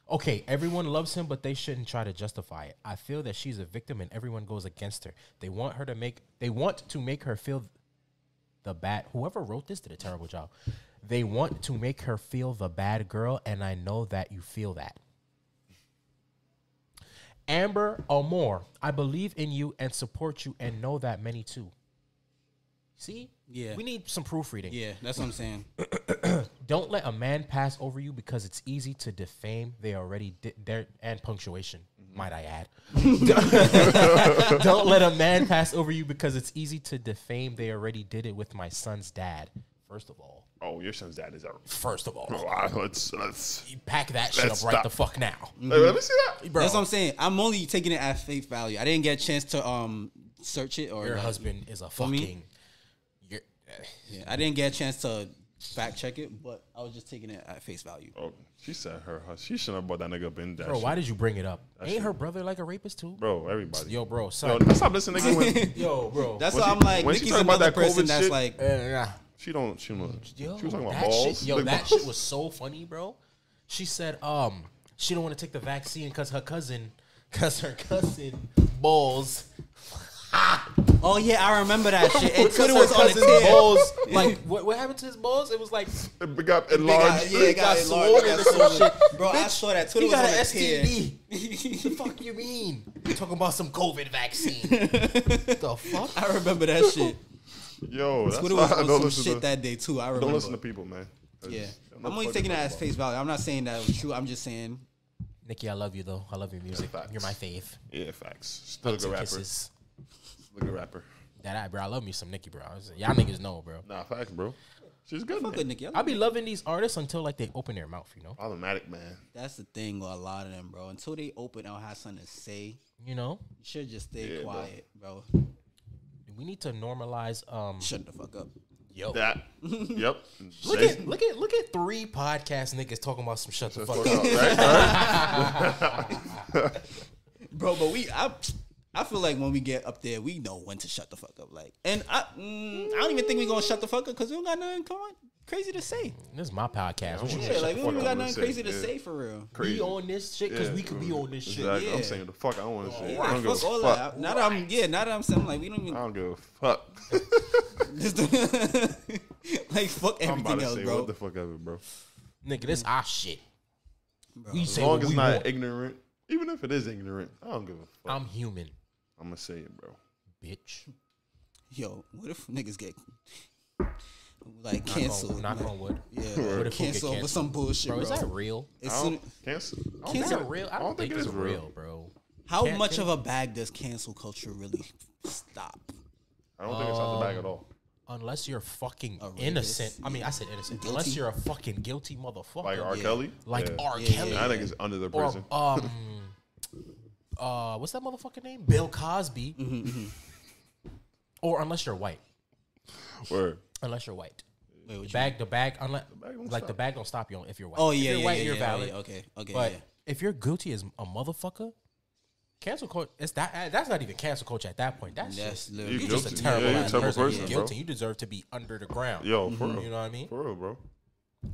Okay, everyone loves him, but they shouldn't try to justify it. I feel that she's a victim and everyone goes against her. They want her to make they want to make her feel the bad whoever wrote this did a terrible job. They want to make her feel the bad girl, and I know that you feel that. Amber Amore, I believe in you and support you and know that many too. See? Yeah. We need some proofreading. Yeah, that's what I'm saying. Don't let a man pass over you because it's easy to defame. They already did there and punctuation, mm-hmm. might I add. Don't let a man pass over you because it's easy to defame. They already did it with my son's dad. First of all, Oh, your son's dad is out. first of all, Wow, let's let's. you pack that shit up right stop. the fuck now, Hey, let me see that. bro. That's what I'm saying. I'm only taking it at face value. I didn't get a chance to um search it or Your like- husband is a fucking. You're, Yeah, I didn't get a chance to fact check it, but I was just taking it at face value. Oh, she said her. hus- She shouldn't have brought that nigga up in that. bro, shit. why did you bring it up? Ain't shit- her brother like a rapist too? Bro, everybody. Yo, bro, Yo, son. stop listening, nigga. When Yo, bro. That's When why I'm like, when she Nicki's talking about another that person COVID that's shit- like, Uh, she don't. She don't. Yo, she was talking about balls. Shit, yo, Big that shit was so funny, bro. She said, um, she don't want to take the vaccine because her cousin, because her cousin balls. oh yeah, I remember that shit. And Twitter was on a cousin's tear. balls. Like, what, what happened to his balls? It was like It got They got- enlarged. yeah, it got got enlarged, swollen or some shit. Bro, I saw that. Twitter he was got on an a tear. STD. the fuck you mean? You talking about some COVID vaccine? the fuck? I remember that shit. Yo, that's Twitter why was I on don't some listen shit to. that day too. I remember. Don't listen to people, man. 'Cause Yeah, don't know I'm only the taking that as face value. I'm not saying that was true. I'm just saying. Nicki, I love you though. I love your music. facts. You're my fave. Yeah, facts. Still a Hugs good and rapper. kisses. Still a good rapper. That I, bro. I love me some Nicki, bro. I was- Y'all niggas know, bro. Nah, facts, bro. She's good. Fuck Man. with Nicki. I I be loving these artists until like they open their mouth, you know. Automatic, man. That's the thing with a lot of them, bro. Until they open or have something to say, You know, you should just stay Yeah, bro. quiet, bro. We need to normalize. Um, Shut the fuck up. yo, That. yep. look Say- at look at look at three podcast niggas talking about some shut the fuck fuck up. up, right? bro. But we, I, I feel like when we get up there, we know when to shut the fuck up. Like, and I, mm, I don't even think we're gonna shut the fuck up because we don't got nothing come on, crazy to say. This is my podcast. What you Yeah, Yeah, like we fuck don't fuck got nothing crazy to yeah. say for real. Be Crazy. on this shit because Yeah. we could be on this shit. Yeah. I'm saying the fuck I don't want to say. I Yeah, don't give a fuck all fuck. that. Now that I'm, yeah, now that I'm saying, like, we don't even. I don't give a fuck. just like fuck I'm about everything to else, say bro. what the fuck ever, bro. Nigga, this our shit. We As say long as it's not want. ignorant, even if it is ignorant, I don't give a fuck. I'm human, I'm gonna say it, bro. bitch. Yo, what if niggas get like Knock canceled? on, knock like, on wood. Yeah, What if we get canceled for some bullshit, Bro, bro. is that real? As I soon- don't, cancel. I don't Is think that it- real? I I don't think it it's is real, bro. how Can't much think- of a bag does cancel culture really stop? I don't think it's out the bag at all. Unless you're fucking A innocent. I mean, I said innocent. Guilty. Unless you're a fucking guilty motherfucker. Like R. yeah. Kelly, Like yeah. R. Yeah, Kelly. yeah, I think it's under the Or prison. um, uh, what's that motherfucker name? Bill Cosby. Mm-hmm, Or unless you're white. Word. Unless you're white. Wait, what The bag, the bag, unless bag don't like the bag don't stop you if you're white. Oh if yeah, you're yeah, white, yeah, you're yeah, valid. yeah, okay, okay, But yeah. if you're guilty as a motherfucker, cancel culture. It's that. Uh, that's not even cancel culture at that point. That's That's just literally you're just a terrible Yeah, you're a terrible person. person, You're bro. guilty. You deserve to be under the ground. Yo, mm-hmm. for real. You know what I mean? For real, bro.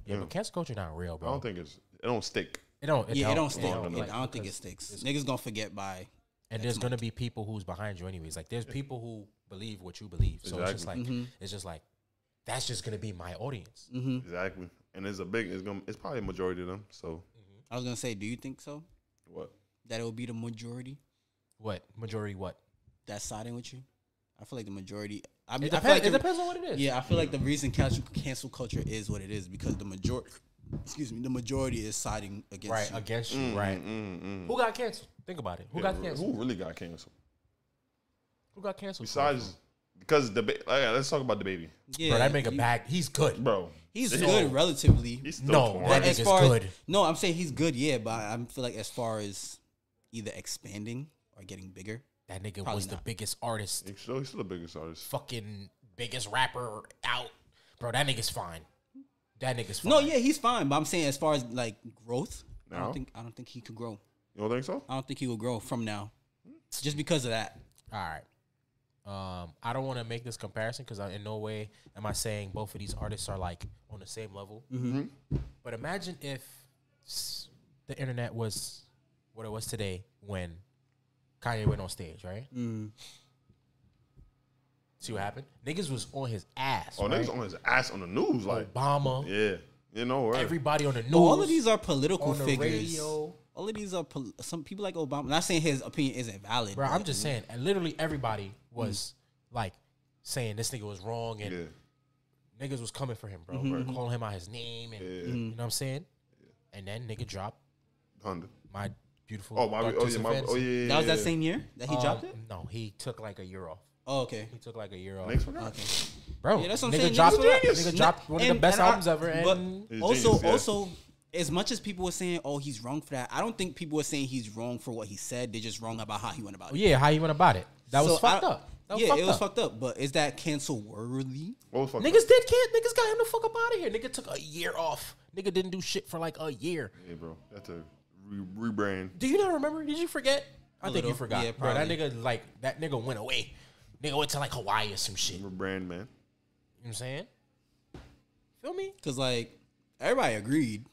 Yeah, but cancel culture not real, bro. I don't think it's. It don't stick. it don't. It yeah, don't, it don't stick. no, no. It- I don't think it sticks. Niggas gonna forget by. And there's gonna be people who's behind you anyways. Like there's people who believe what you believe. So it's just like Exactly. it's just like that's just gonna be my audience. Mm-hmm. Exactly. And it's a big. It's gonna. It's probably a majority of them. So mm-hmm. I was gonna say, do you think so? what? That it will be the majority What majority? What? that's siding with you? I feel like the majority. I mean, It I depends. feel like it the- depends on what it is. Yeah, I feel like the reason cancel cancel culture is what it is because the majority, excuse me, the majority is siding against Right you. against Mm, you. Right. Mm, mm, mm. Who got canceled? Think about it. Who got canceled? Who really got canceled? Who got canceled? for? Besides, because the ba- like, let's talk about the baby, Yeah, bro, that nigga he- bag. He's good. bro. He's This- good relatively. He's still No, torn. that But as far good. as no, I'm saying he's good, yeah. But I feel like as far as either expanding or getting bigger, That nigga Probably was the not. biggest artist, He's still, he's still the biggest artist. fucking biggest rapper out. Bro, that nigga's fine. That nigga's fine. no, yeah, he's fine. But I'm saying as far as like growth, I Now? don't think I don't think he could grow. You don't think so? I don't think he will grow from now, just because of that. All right. Um, I don't want to make this comparison because in no way am I saying both of these artists are like on the same level. But imagine if the internet was what it was today when Kanye went on stage, right? See what happened? Niggas was on his ass. Oh, right? niggas on his ass on the news, like Obama, yeah, you know, right? everybody on the news. All of these are political on the figures. radio. All of these are pol- some people like Obama. Not saying his opinion isn't valid, Bro, I'm just saying, and literally everybody was like saying this nigga was wrong and yeah, niggas was coming for him, bro. Mm-hmm. Calling him out his name and Yeah. you know what I'm saying? And then nigga dropped Honda. my beautiful Oh my, oh yeah, my, oh yeah, yeah, that was that same year that he Um, dropped it. No, he took like a year off. Oh, okay. He took like a year off. Next one, Okay. Bro, Yeah, that's what I'm nigga saying. dropped, nigga dropped one of the best and I- albums ever. And He's also, genius, yeah. also, as much as people were saying, "Oh, he's wrong for that," I don't think people were saying he's wrong for what he said. They're just wrong about how he went about it. yeah, how he went about it? That was fucked I- up. That yeah, fucked it was up. fucked up. But is that cancel worthy? What was fucked Niggas up? did can't. Niggas got him the fuck up out of here. Nigga took a year off. Nigga didn't do shit for like a year. Yeah, bro, that's a re- rebrand. Do you not remember? Did you forget? I A think you forgot. Yeah, bro, that nigga like that nigga went away. Nigga went to like Hawaii or some shit. Rebrand, man. You know what I'm saying? Feel me? Because like everybody agreed,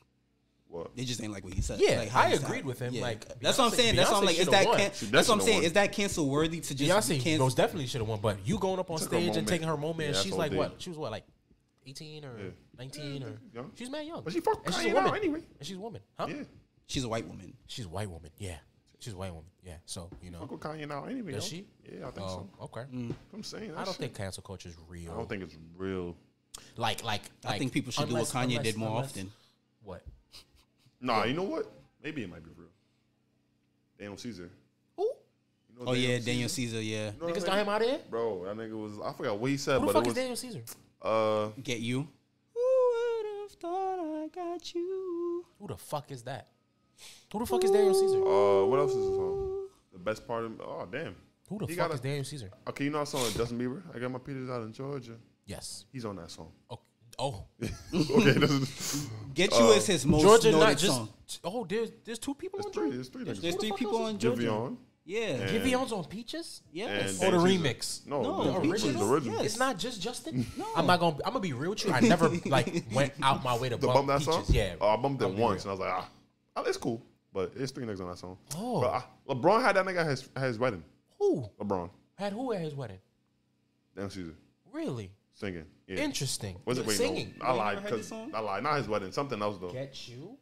What? they just ain't like what he said. Yeah, like, I agreed with him, like, that's what I'm Beyonce- saying. That's what I'm like. Is that can, that's what I'm saying? won. Is that cancel worthy to just Beyonce cancel? most definitely should have won, but you going up on stage and taking her moment, Yeah, she's like they- what? She was what, like 18 or Yeah. 19 or young. she's mad young. But she fucked and she's Kanye a woman anyway. And she's a woman, huh? Yeah, She's a white woman. She's a white woman. Yeah, she's a white woman. Yeah, so you know, fuck with Kanye now anyway. Does yo. she? Yeah, I think oh, so. okay. Mm. I'm saying. That I don't shit- think cancel culture is real. I don't think it's real. like, like, I think people should unless- do what Kanye unless- did more unless- often. What? Nah, you know what? Maybe it might be real. Daniel Caesar. Who? You know Oh yeah, Daniel Caesar. Yeah, You know Niggas that got him out of here. Bro, that nigga was. I forgot what he said, Who the but fuck it is was. Daniel Caesar? Uh, get you. Who would have thought I got you? Who the fuck is that? Who the fuck is Daniel Caesar? uh, what else is his song? The best part of. Oh damn. Who the he fuck got is a- Daniel Caesar? Okay, you know that song with Justin Bieber? I got my Peters out in Georgia. Yes. He's on that song. Oh, oh. okay, this is. Get you is his most Georgia, noted not just. song. Oh, there's there's two people There's on three. Georgia. There's three. There's niggas. three fuck people else on is Georgia. Giveon. Yeah. And- Giveon's on Peaches. Yes. and Or the Daniel remix. No, No, the, the original. original. The original. Yes. It's not just Justin. No. I'm not gonna. I'm gonna be real with you. I never like went out my way to The bump, bump that Peaches. song? Yeah. Oh, I bumped it once, and I was like, ah, oh, it's cool. But it's three niggas on that song. Oh. But, ah, LeBron had that nigga at his, at his wedding. Who LeBron. had who at his wedding? Daniel Caesar. Really Singing. Yeah. interesting. Was it wait, singing? No, I lied. never heard this 'cause- song? I lied. Not his wedding. Something else though. Get you.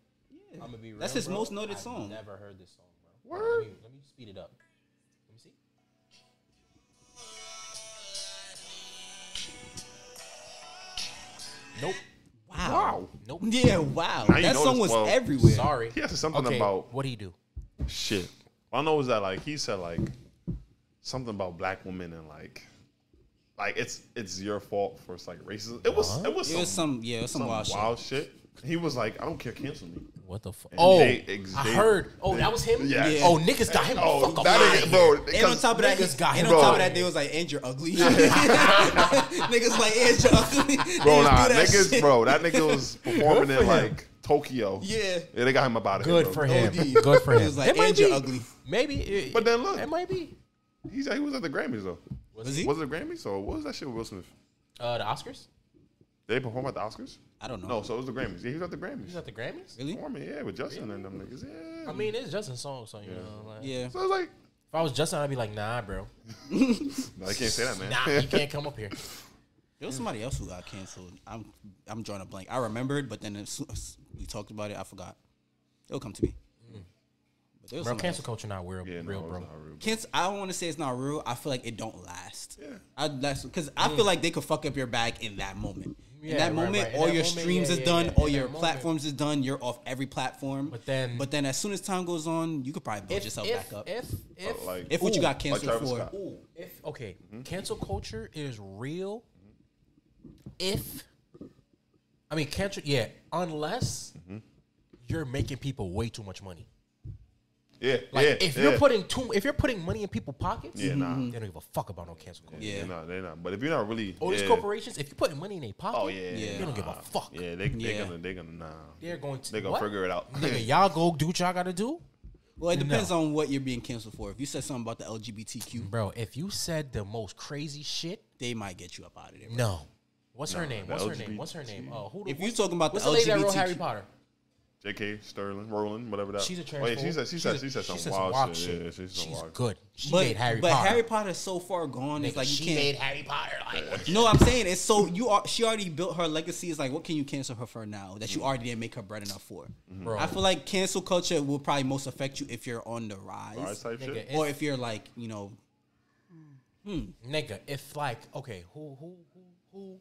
I'm gonna be real. That's his bro. most noted I've song. Never heard this song, bro. Word. Let me, let me speed it up. Let me see. Nope. Wow. Wow. Nope. Yeah. Wow. Now That song was well. everywhere. Sorry. He has something okay, about what do he do? shit. All I know is that like he said like something about black women and like like it's it's your fault for like racism. It was it was It some, was some. Yeah. It was some, some wild, wild, shit. He was like, I don't care, cancel me. What the fuck? Oh, they ex- I heard. Oh, they- that was him. Yeah. Yeah. Oh, niggas got him. Oh, fuck up that outta is, bro. And on top of that, niggas got and on top of Bro. that, they was like, "And you're ugly." niggas like, "And you're ugly." Bro, nah, that niggas, shit. bro, that nigga was performing in like Tokyo. Yeah. yeah, they got him about it. Good here. for him. OD. Good for He him. was like, it might "And you're be. ugly." Maybe. It, But then look. it might be. He's he was at the Grammys though. Was he? Was it the Grammys or what was that shit with Will Smith? Uh, the Oscars. Did they perform at the Oscars? I don't know. No, so it was the Grammys. Yeah, he was at the Grammys. He's at the Grammys. Really? Performing, yeah, with Justin and them niggas. Yeah. I mean, it's Justin's song, so you know. Like, Yeah. so it's like, If I was Justin, I'd be like, Nah, bro. no, I can't say that, man. Nah, you can't come up here. There was somebody else who got canceled. I'm I'm drawing a blank. I remembered, but then as soon as we talked about it, I forgot. It'll come to me. But there was Bro, somebody cancel culture not real, yeah, real, it's bro. not real. Cancel. I don't want to say it's not real. I feel like it don't last. Yeah. I that's because I feel like they could fuck up your bag in that moment. Yeah, in that right, moment, right. In all that your moment, streams yeah, is yeah, done, yeah. all In your that moment. platforms is done. You're off every platform. But then- but then as soon as time goes on, you could probably build If, yourself if, back up. if, if, like if what you got canceled Travis for, Ooh, if okay, Mm-hmm. cancel culture is real. If I mean cancel, yeah, unless Mm-hmm. you're making people way too much money. Yeah, Like yeah, if yeah. you're putting too, if you're putting money in people's pockets, Yeah, nah. they don't give a fuck about no cancel culture. yeah, Yeah. nah, they not. But if you're not really, All these corporations, if you're putting money in their pocket, Oh yeah, Yeah. they don't give a nah. fuck. Yeah, they they Yeah. gonna they gonna nah. They're going to They gonna what? figure it out. Nigga, y'all go do what y'all gotta do, Well, it depends on what you're being canceled for. If you said something about the LGBTQ, bro. If you said the most crazy shit, they might get you up out of there. bro. no. What's her name? the What's her name? What's her name? Oh, who? If what's- you talking about the the lady that wrote LGBTQ Harry Potter? J.K. Sterling, Rowland, whatever that. She's a Oh, yeah, she said she said she said some said wild, shit. Yeah, she's some She's wild. good. She But made Harry but Potter. Harry Potter is so far gone. It's Nigga, like you she can't. made Harry Potter. Like, what No, I'm saying it's so you are. She already built her legacy. It's like what can you cancel her for now that you Mm. already didn't make her bread enough for? Bro. I feel like cancel culture will probably most affect you if you're on the Rise rise, type Nigga, shit. or if you're like you know. nigga, if like, okay, who, who, who, who?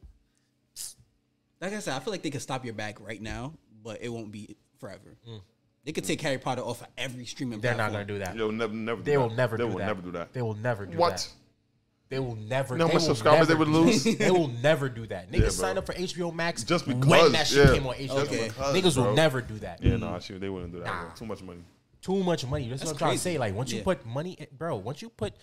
Like I said, I feel like they could stop your back right now, but it won't be forever. They could take Harry Potter off of every streaming. Mm. They're not gonna do that. They'll never, never. They do will that. never They do will that. never do that. They will never do What? that. They will never. You know how they subscribers they would lose? they will never do that. Niggas bro. sign up for HBO Max Just when because, that shit yeah. came on HBO. Okay. Because, Niggas will never do that. Yeah, no, actually, they wouldn't do that. Nah. Too much money. Too much money. That's, what I'm That's trying to say. Like once you put money, in, bro. Once you put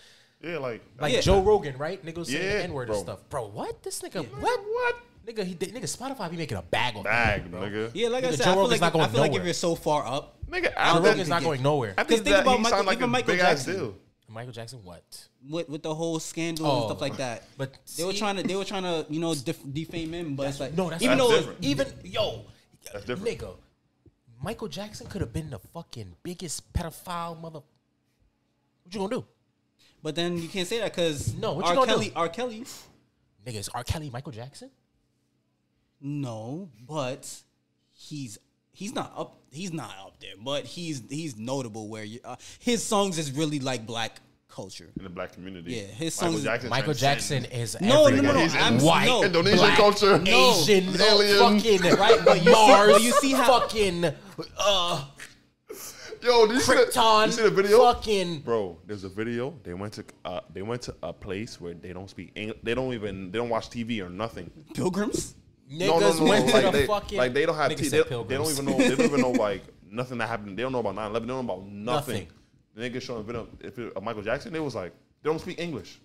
Yeah, like, like Yeah. Joe Rogan, right? Niggas saying the N word and stuff, bro. What this nigga? What? what? Nigga, he did- nigga Spotify be making a bag of Bag, bro. nigga. Yeah, like I said, Joe I feel Rogan's like, not if- going I feel like if nowhere. you're so far up, Nigga, Joe after Rogan's that, not going nowhere. after Because think that, about he Michael- signed like even a Michael big ass Jackson. deal. Michael Jackson, what? with with the whole scandal Oh, and stuff like oh. that. but they were see- trying to they were trying to you know def- defame him, but it's like No, that's even That's though different. even yo, That's different. nigga. Michael Jackson could have been the fucking biggest pedophile mother. What you gonna do, but then you can't say that because No, what you R. gonna Kelly do? R. Kelly nigga? Is R. Kelly Michael Jackson? No, but he's he's not up he's not up there, but he's he's notable where you, uh, his songs is really like black culture. in the black community. Yeah, his Michael songs- Jackson. Michael Jackson is No, no, everything. no, no. He's I'm white, no, Indonesian black, culture. No. Asian, Alien. fucking Right, but you see- Mars, but you see how- fucking uh, Yo, did you see, the, Krypton, you see the video? fucking Bro, there's a video. They went to uh, they went to a place where they don't speak English. They don't even they don't watch TV or nothing. Pilgrims. Niggas went to like, the they, fucking like they don't have Niggas t- they, they don't even know they don't even know like nothing that happened. They don't know about 9/11. They don't know about nothing. Nothing. The niggas showing a video if it, of Michael Jackson. They was like they don't speak English.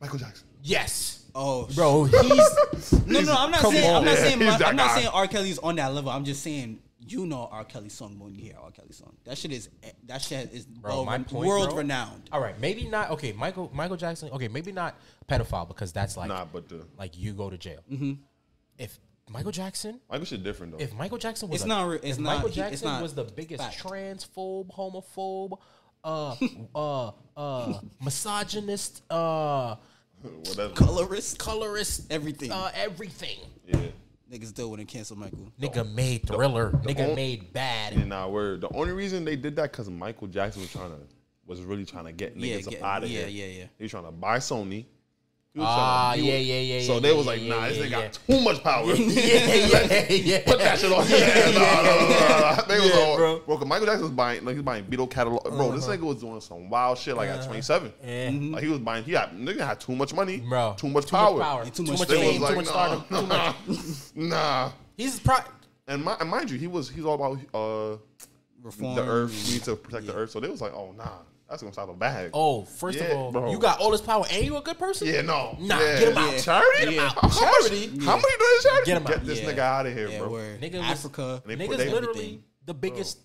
Michael Jackson. yes, Oh, bro. He's No, no, I'm not Come saying. I'm not Yeah, saying. My, I'm not saying R. Kelly's on that level. I'm just saying you know R. Kelly's song when you hear R. Kelly's song. That shit is that shit is Bro, well, my point, world bro. renowned. all right. Maybe not. Okay, Michael Michael Jackson. Okay, maybe not pedophile because that's like Nah, but the like you go to jail. Mm-hmm. If Michael Jackson, Michael shit different though. if Michael Jackson was It's a- not re- if it's Michael not- it's Jackson not was the biggest fact. transphobe, homophobe, uh, uh, uh, misogynist, uh, Whatever. Colorist, colorist, everything. uh, everything. Yeah. Niggas still wouldn't cancel Michael. Nigga made thriller. Nigga on- made bad. And now we're the only reason they did that because Michael Jackson was trying to was really trying to get Yeah, niggas get- up out of yeah, here. yeah, yeah. He was trying to buy Sony. Ah, yeah, yeah, yeah, So yeah, they was like, nah, this yeah. got too much power. yeah, yeah, yeah. Put that shit on. Yeah, nah, nah, nah, nah. They was all, bro. Uh-huh. Michael Jackson was buying, like, he was buying Beatle catalog. Bro, this nigga was doing some wild shit, like at 27. Yeah. Like he was buying, he had, nigga had too much money, Bro, too much too power, much power, Too too much much They was too like, much nah, stardom, too much. nah. He's pro- And, mi- and mind you, he was he's all about uh, Reform. the earth. We need to protect the earth. So they was like, oh nah, that's gonna stop a bag. Oh, first Yeah, of all, bro. you got all this power and you a good person? Yeah, no. Nah, yeah. get him out. Yeah. Charity? Get him out. How much- Charity? How many doing charity? Get him out. this Yeah. nigga out of here, Yeah, bro. word. Nigga was- Africa. They Niggas they- literally everything. the biggest.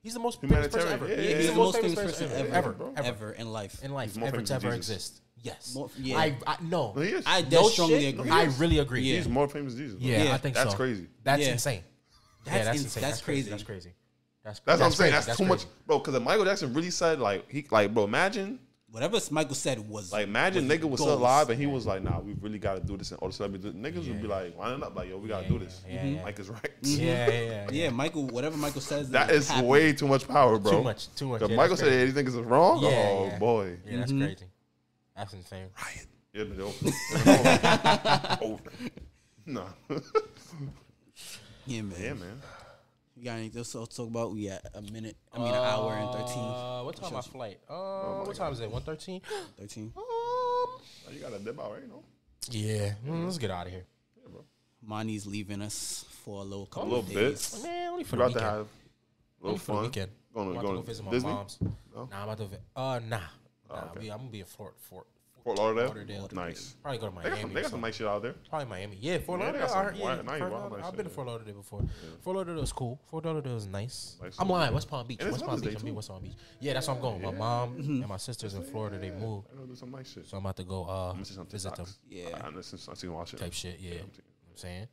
He's the most famous person ever. Yeah, he's, yeah, the he's most famous person ever, ever, bro. ever, ever in life. in life, ever to ever exist. Yes, More- yeah. I, I no, No, is. I no strongly shit, agree. I really agree. He's more famous than Jesus. Yeah, Yeah. I think That's crazy. That's insane. That's yeah, that's ins- insane. that's crazy. That's crazy. That's That's, what I'm saying. crazy. That's, too much, bro. Because if Michael Jackson really said like he like, bro, imagine Whatever Michael said was like imagine was nigga was still alive and he was like, nah, we really got to do this and all the celebrities. Niggas would be Yeah. like lining up like, yo, we got to Yeah, do this. yeah, mm-hmm. yeah, Mike is right. Mm-hmm. Yeah, yeah, yeah. Yeah, Michael. Whatever Michael says. That is happened. way too much power, bro. Too much, too much. If Yeah, Michael that's said crazy. these niggas is wrong, Yeah, oh yeah. boy. Yeah, that's mm-hmm. crazy. That's insane. Yeah, but over. over. Nah. Yeah, man. yeah, man. You got anything else to talk about? We got a minute. I mean, an hour and thirteen. Uh, what time my flight? Uh, Oh what time is it? One thirteen. Thirteen. Um, Oh, you got a dip out, right? No. yeah. mm, let's get out of here, Yeah, bro. Monty's leaving us for a little A couple little of bit. days. man. Only for We're the about to have a Only little for the fun. weekend. Going, I'm to about to go visit my Disney. mom's. No? Nah, I'm about to. Vi- uh, nah. Oh, nah okay. I'll be, I'm gonna be in Fort Fort. Fort Lauderdale. Lauderdale. Nice. Probably go to They Miami. got some, they got some nice shit out there. Probably Miami. Yeah, Fort Yeah, Lauderdale. got some heard- yeah, nice, Fort Lauderdale. I've been to Fort Lauderdale before. Fort Lauderdale's cool. Fort Lauderdale's nice. Nice. I'm lying. West Palm Beach. West Palm Beach. I'm. West Palm Beach. Yeah, that's where I'm going. My mom and my sisters in Florida. They moved, I know there's some nice shit. so I'm about to go uh I'm visit them. Yeah. I, I, listen, I seen watch it. Type shit. Yeah, you know what I'm saying.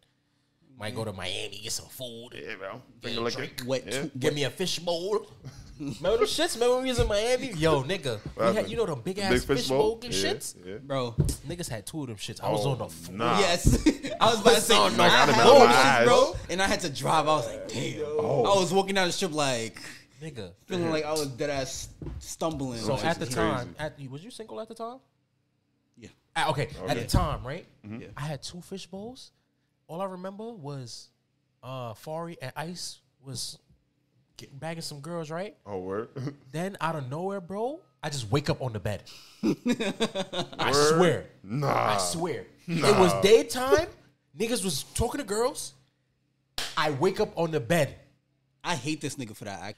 Might go to Miami get some food. Yeah, bro. Get a licking. drink. Wet. Yeah. two- Get me a fish bowl. Remember those shits? Remember when we was in Miami? Yo, nigga, we had, you know them big ass Big fish, fish bowl bowl. and Yeah, shits. yeah. Bro, Niggas had two of them shits. I was Oh, on the floor. nah. yes, I was about to say, on the I Like, I'd had have on my shits, bro, and I had to drive. I was like, damn. Oh. I was walking down the strip like Nigga. feeling like I was dead ass stumbling. So at the time, at, was you single at the time? Yeah. Ah, okay. At the time, right? Mm-hmm. Yeah. I had two fish bowls. All I remember was uh Fari and Ice was get, bagging some girls, right? Oh, word. Then out of nowhere, bro, I just wake up on the bed. I Word? swear. Nah. I swear. It was daytime. Niggas was talking to girls. I wake up on the bed. I hate this nigga for that. I,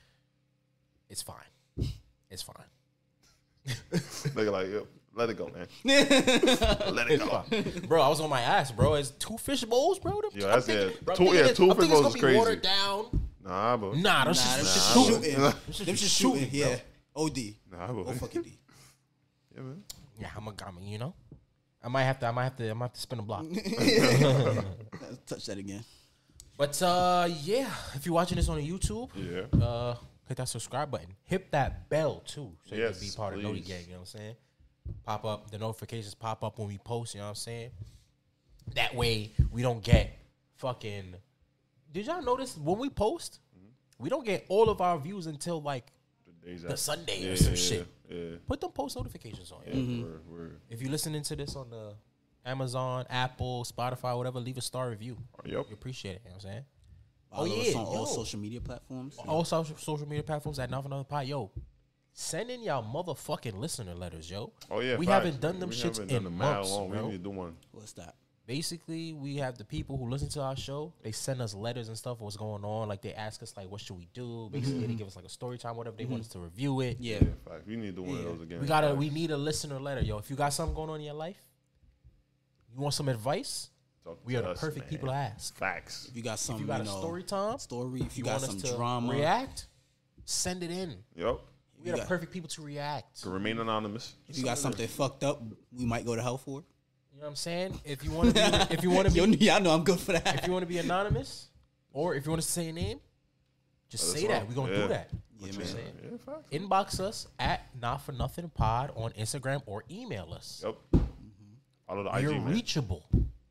It's fine. It's fine. Nigga, like, yo, let it go, man. let it go. bro, I was on my ass, bro. It's two fish bowls, bro. Them- Yo, that's- thinking- yeah, bro, two- thinking yeah, two I'm fish it's bowls gonna is be watered down. Nah, bro. Nah, those nah, just, them was shooting. shooting. Nah. Them shit shooting. Yeah. OD. Nah, bro. Oh fucking D. Yeah, man. Yeah, I'm a mean, you know, I might have to, I might have to, I might have to spin a block. Touch that again. but uh, yeah, if you're watching this on YouTube, Yeah. uh, hit that subscribe button. Hit that bell too, so you can be Yes, part of Noti please. Gang. You know what I'm saying? Pop up the notifications pop up when we post. You know what I'm saying? That way we don't get fucking. Did y'all notice when we post, mm-hmm. we don't get all of our views until like The the. Sunday Yeah, or some yeah, shit. Yeah. Put them post notifications on. Yeah, Yeah. word, word. If you're listening to this on the Amazon, Apple, Spotify, whatever, leave a star review. Oh, yep. We appreciate it. You know what I'm saying? Follow Oh, yeah, on all social media platforms. All social social media platforms at Not Another Pie. Yo, send in y'all motherfucking listener letters, yo. Oh, yeah. We facts. haven't done them We shits haven't in done them months, long. bro. We need to do one. What's that? Basically, we have the people who listen to our show. They send us letters and stuff. What's going on? Like they ask us, like, what should we do? Basically, they mm-hmm. give us like a story time, whatever they mm-hmm. want us to review it. Yeah. Yeah, facts. We need to do one of those again. We gotta. Facts. We need a listener letter, yo. If you got something going on in your life, you want some advice. Talk We to are the us, perfect man. people to ask. Facts. If you got some, If you got a know, story time, story. If you, you got want some us to drama, react, send it in. Yep. We are the got- perfect people to react. To remain anonymous. if you got something fucked up, we might go to hell for. You know what I'm saying? If you want to be, if you want to be, y'all know I'm good for that. if you want to be anonymous, or if you want to say a name, just oh, Let us say that. We're gonna Yeah. do that. Yeah, What you man. saying? Yeah, facts. Inbox us at not for nothing pod on Instagram or email us. Yep. Follow the You're IG, man. reachable.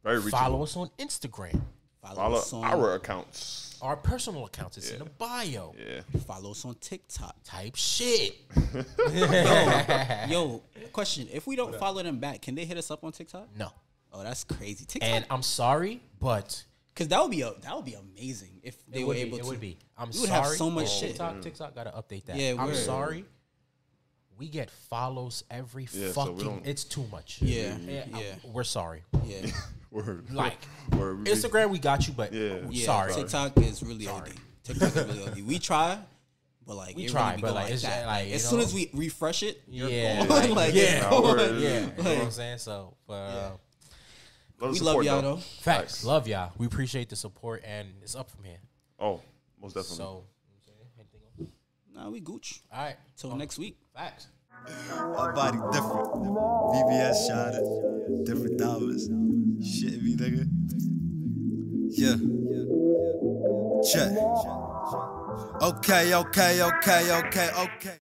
Very reachable. Follow us on Instagram. Follow, Follow us on, our accounts. Our personal accounts is in the bio. Yeah. follow us on TikTok. Type shit. Yo, question: If we don't follow them back, can they hit us up on TikTok? No. Oh, that's crazy. TikTok, And I'm sorry, but because that would be a, that would be amazing if they it were would able be, to. it would be. I'm We would sorry. have so much Oh, shit. TikTok, mm. TikTok got to update that. Yeah, I'm sorry. We get follows every Yeah, fucking. don't- it's too much. Yeah, Yeah, I'm- yeah. we're sorry. Yeah, Word. Like Word. We Instagram, we got you, but Yeah. we yeah. sorry. TikTok is really OD. TikTok is really OD. We try, but like We try, really but, like, like, it's that. just, like, you as soon know? as we refresh it, you're Yeah, gone. like, like, yeah. it's Nah, gone. Yeah, you know what I'm saying. So, but uh, Let us we love y'all though. though. facts, love y'all. We appreciate the support, and it's up from here. Oh, most definitely. So, you know what I'm saying? Anything else? Nah, we gooch. all right. Till next week. Facts. My body different. VVS shot it. Different dollars. Shit me, nigga. Yeah. Check. Okay, okay, okay, okay, okay.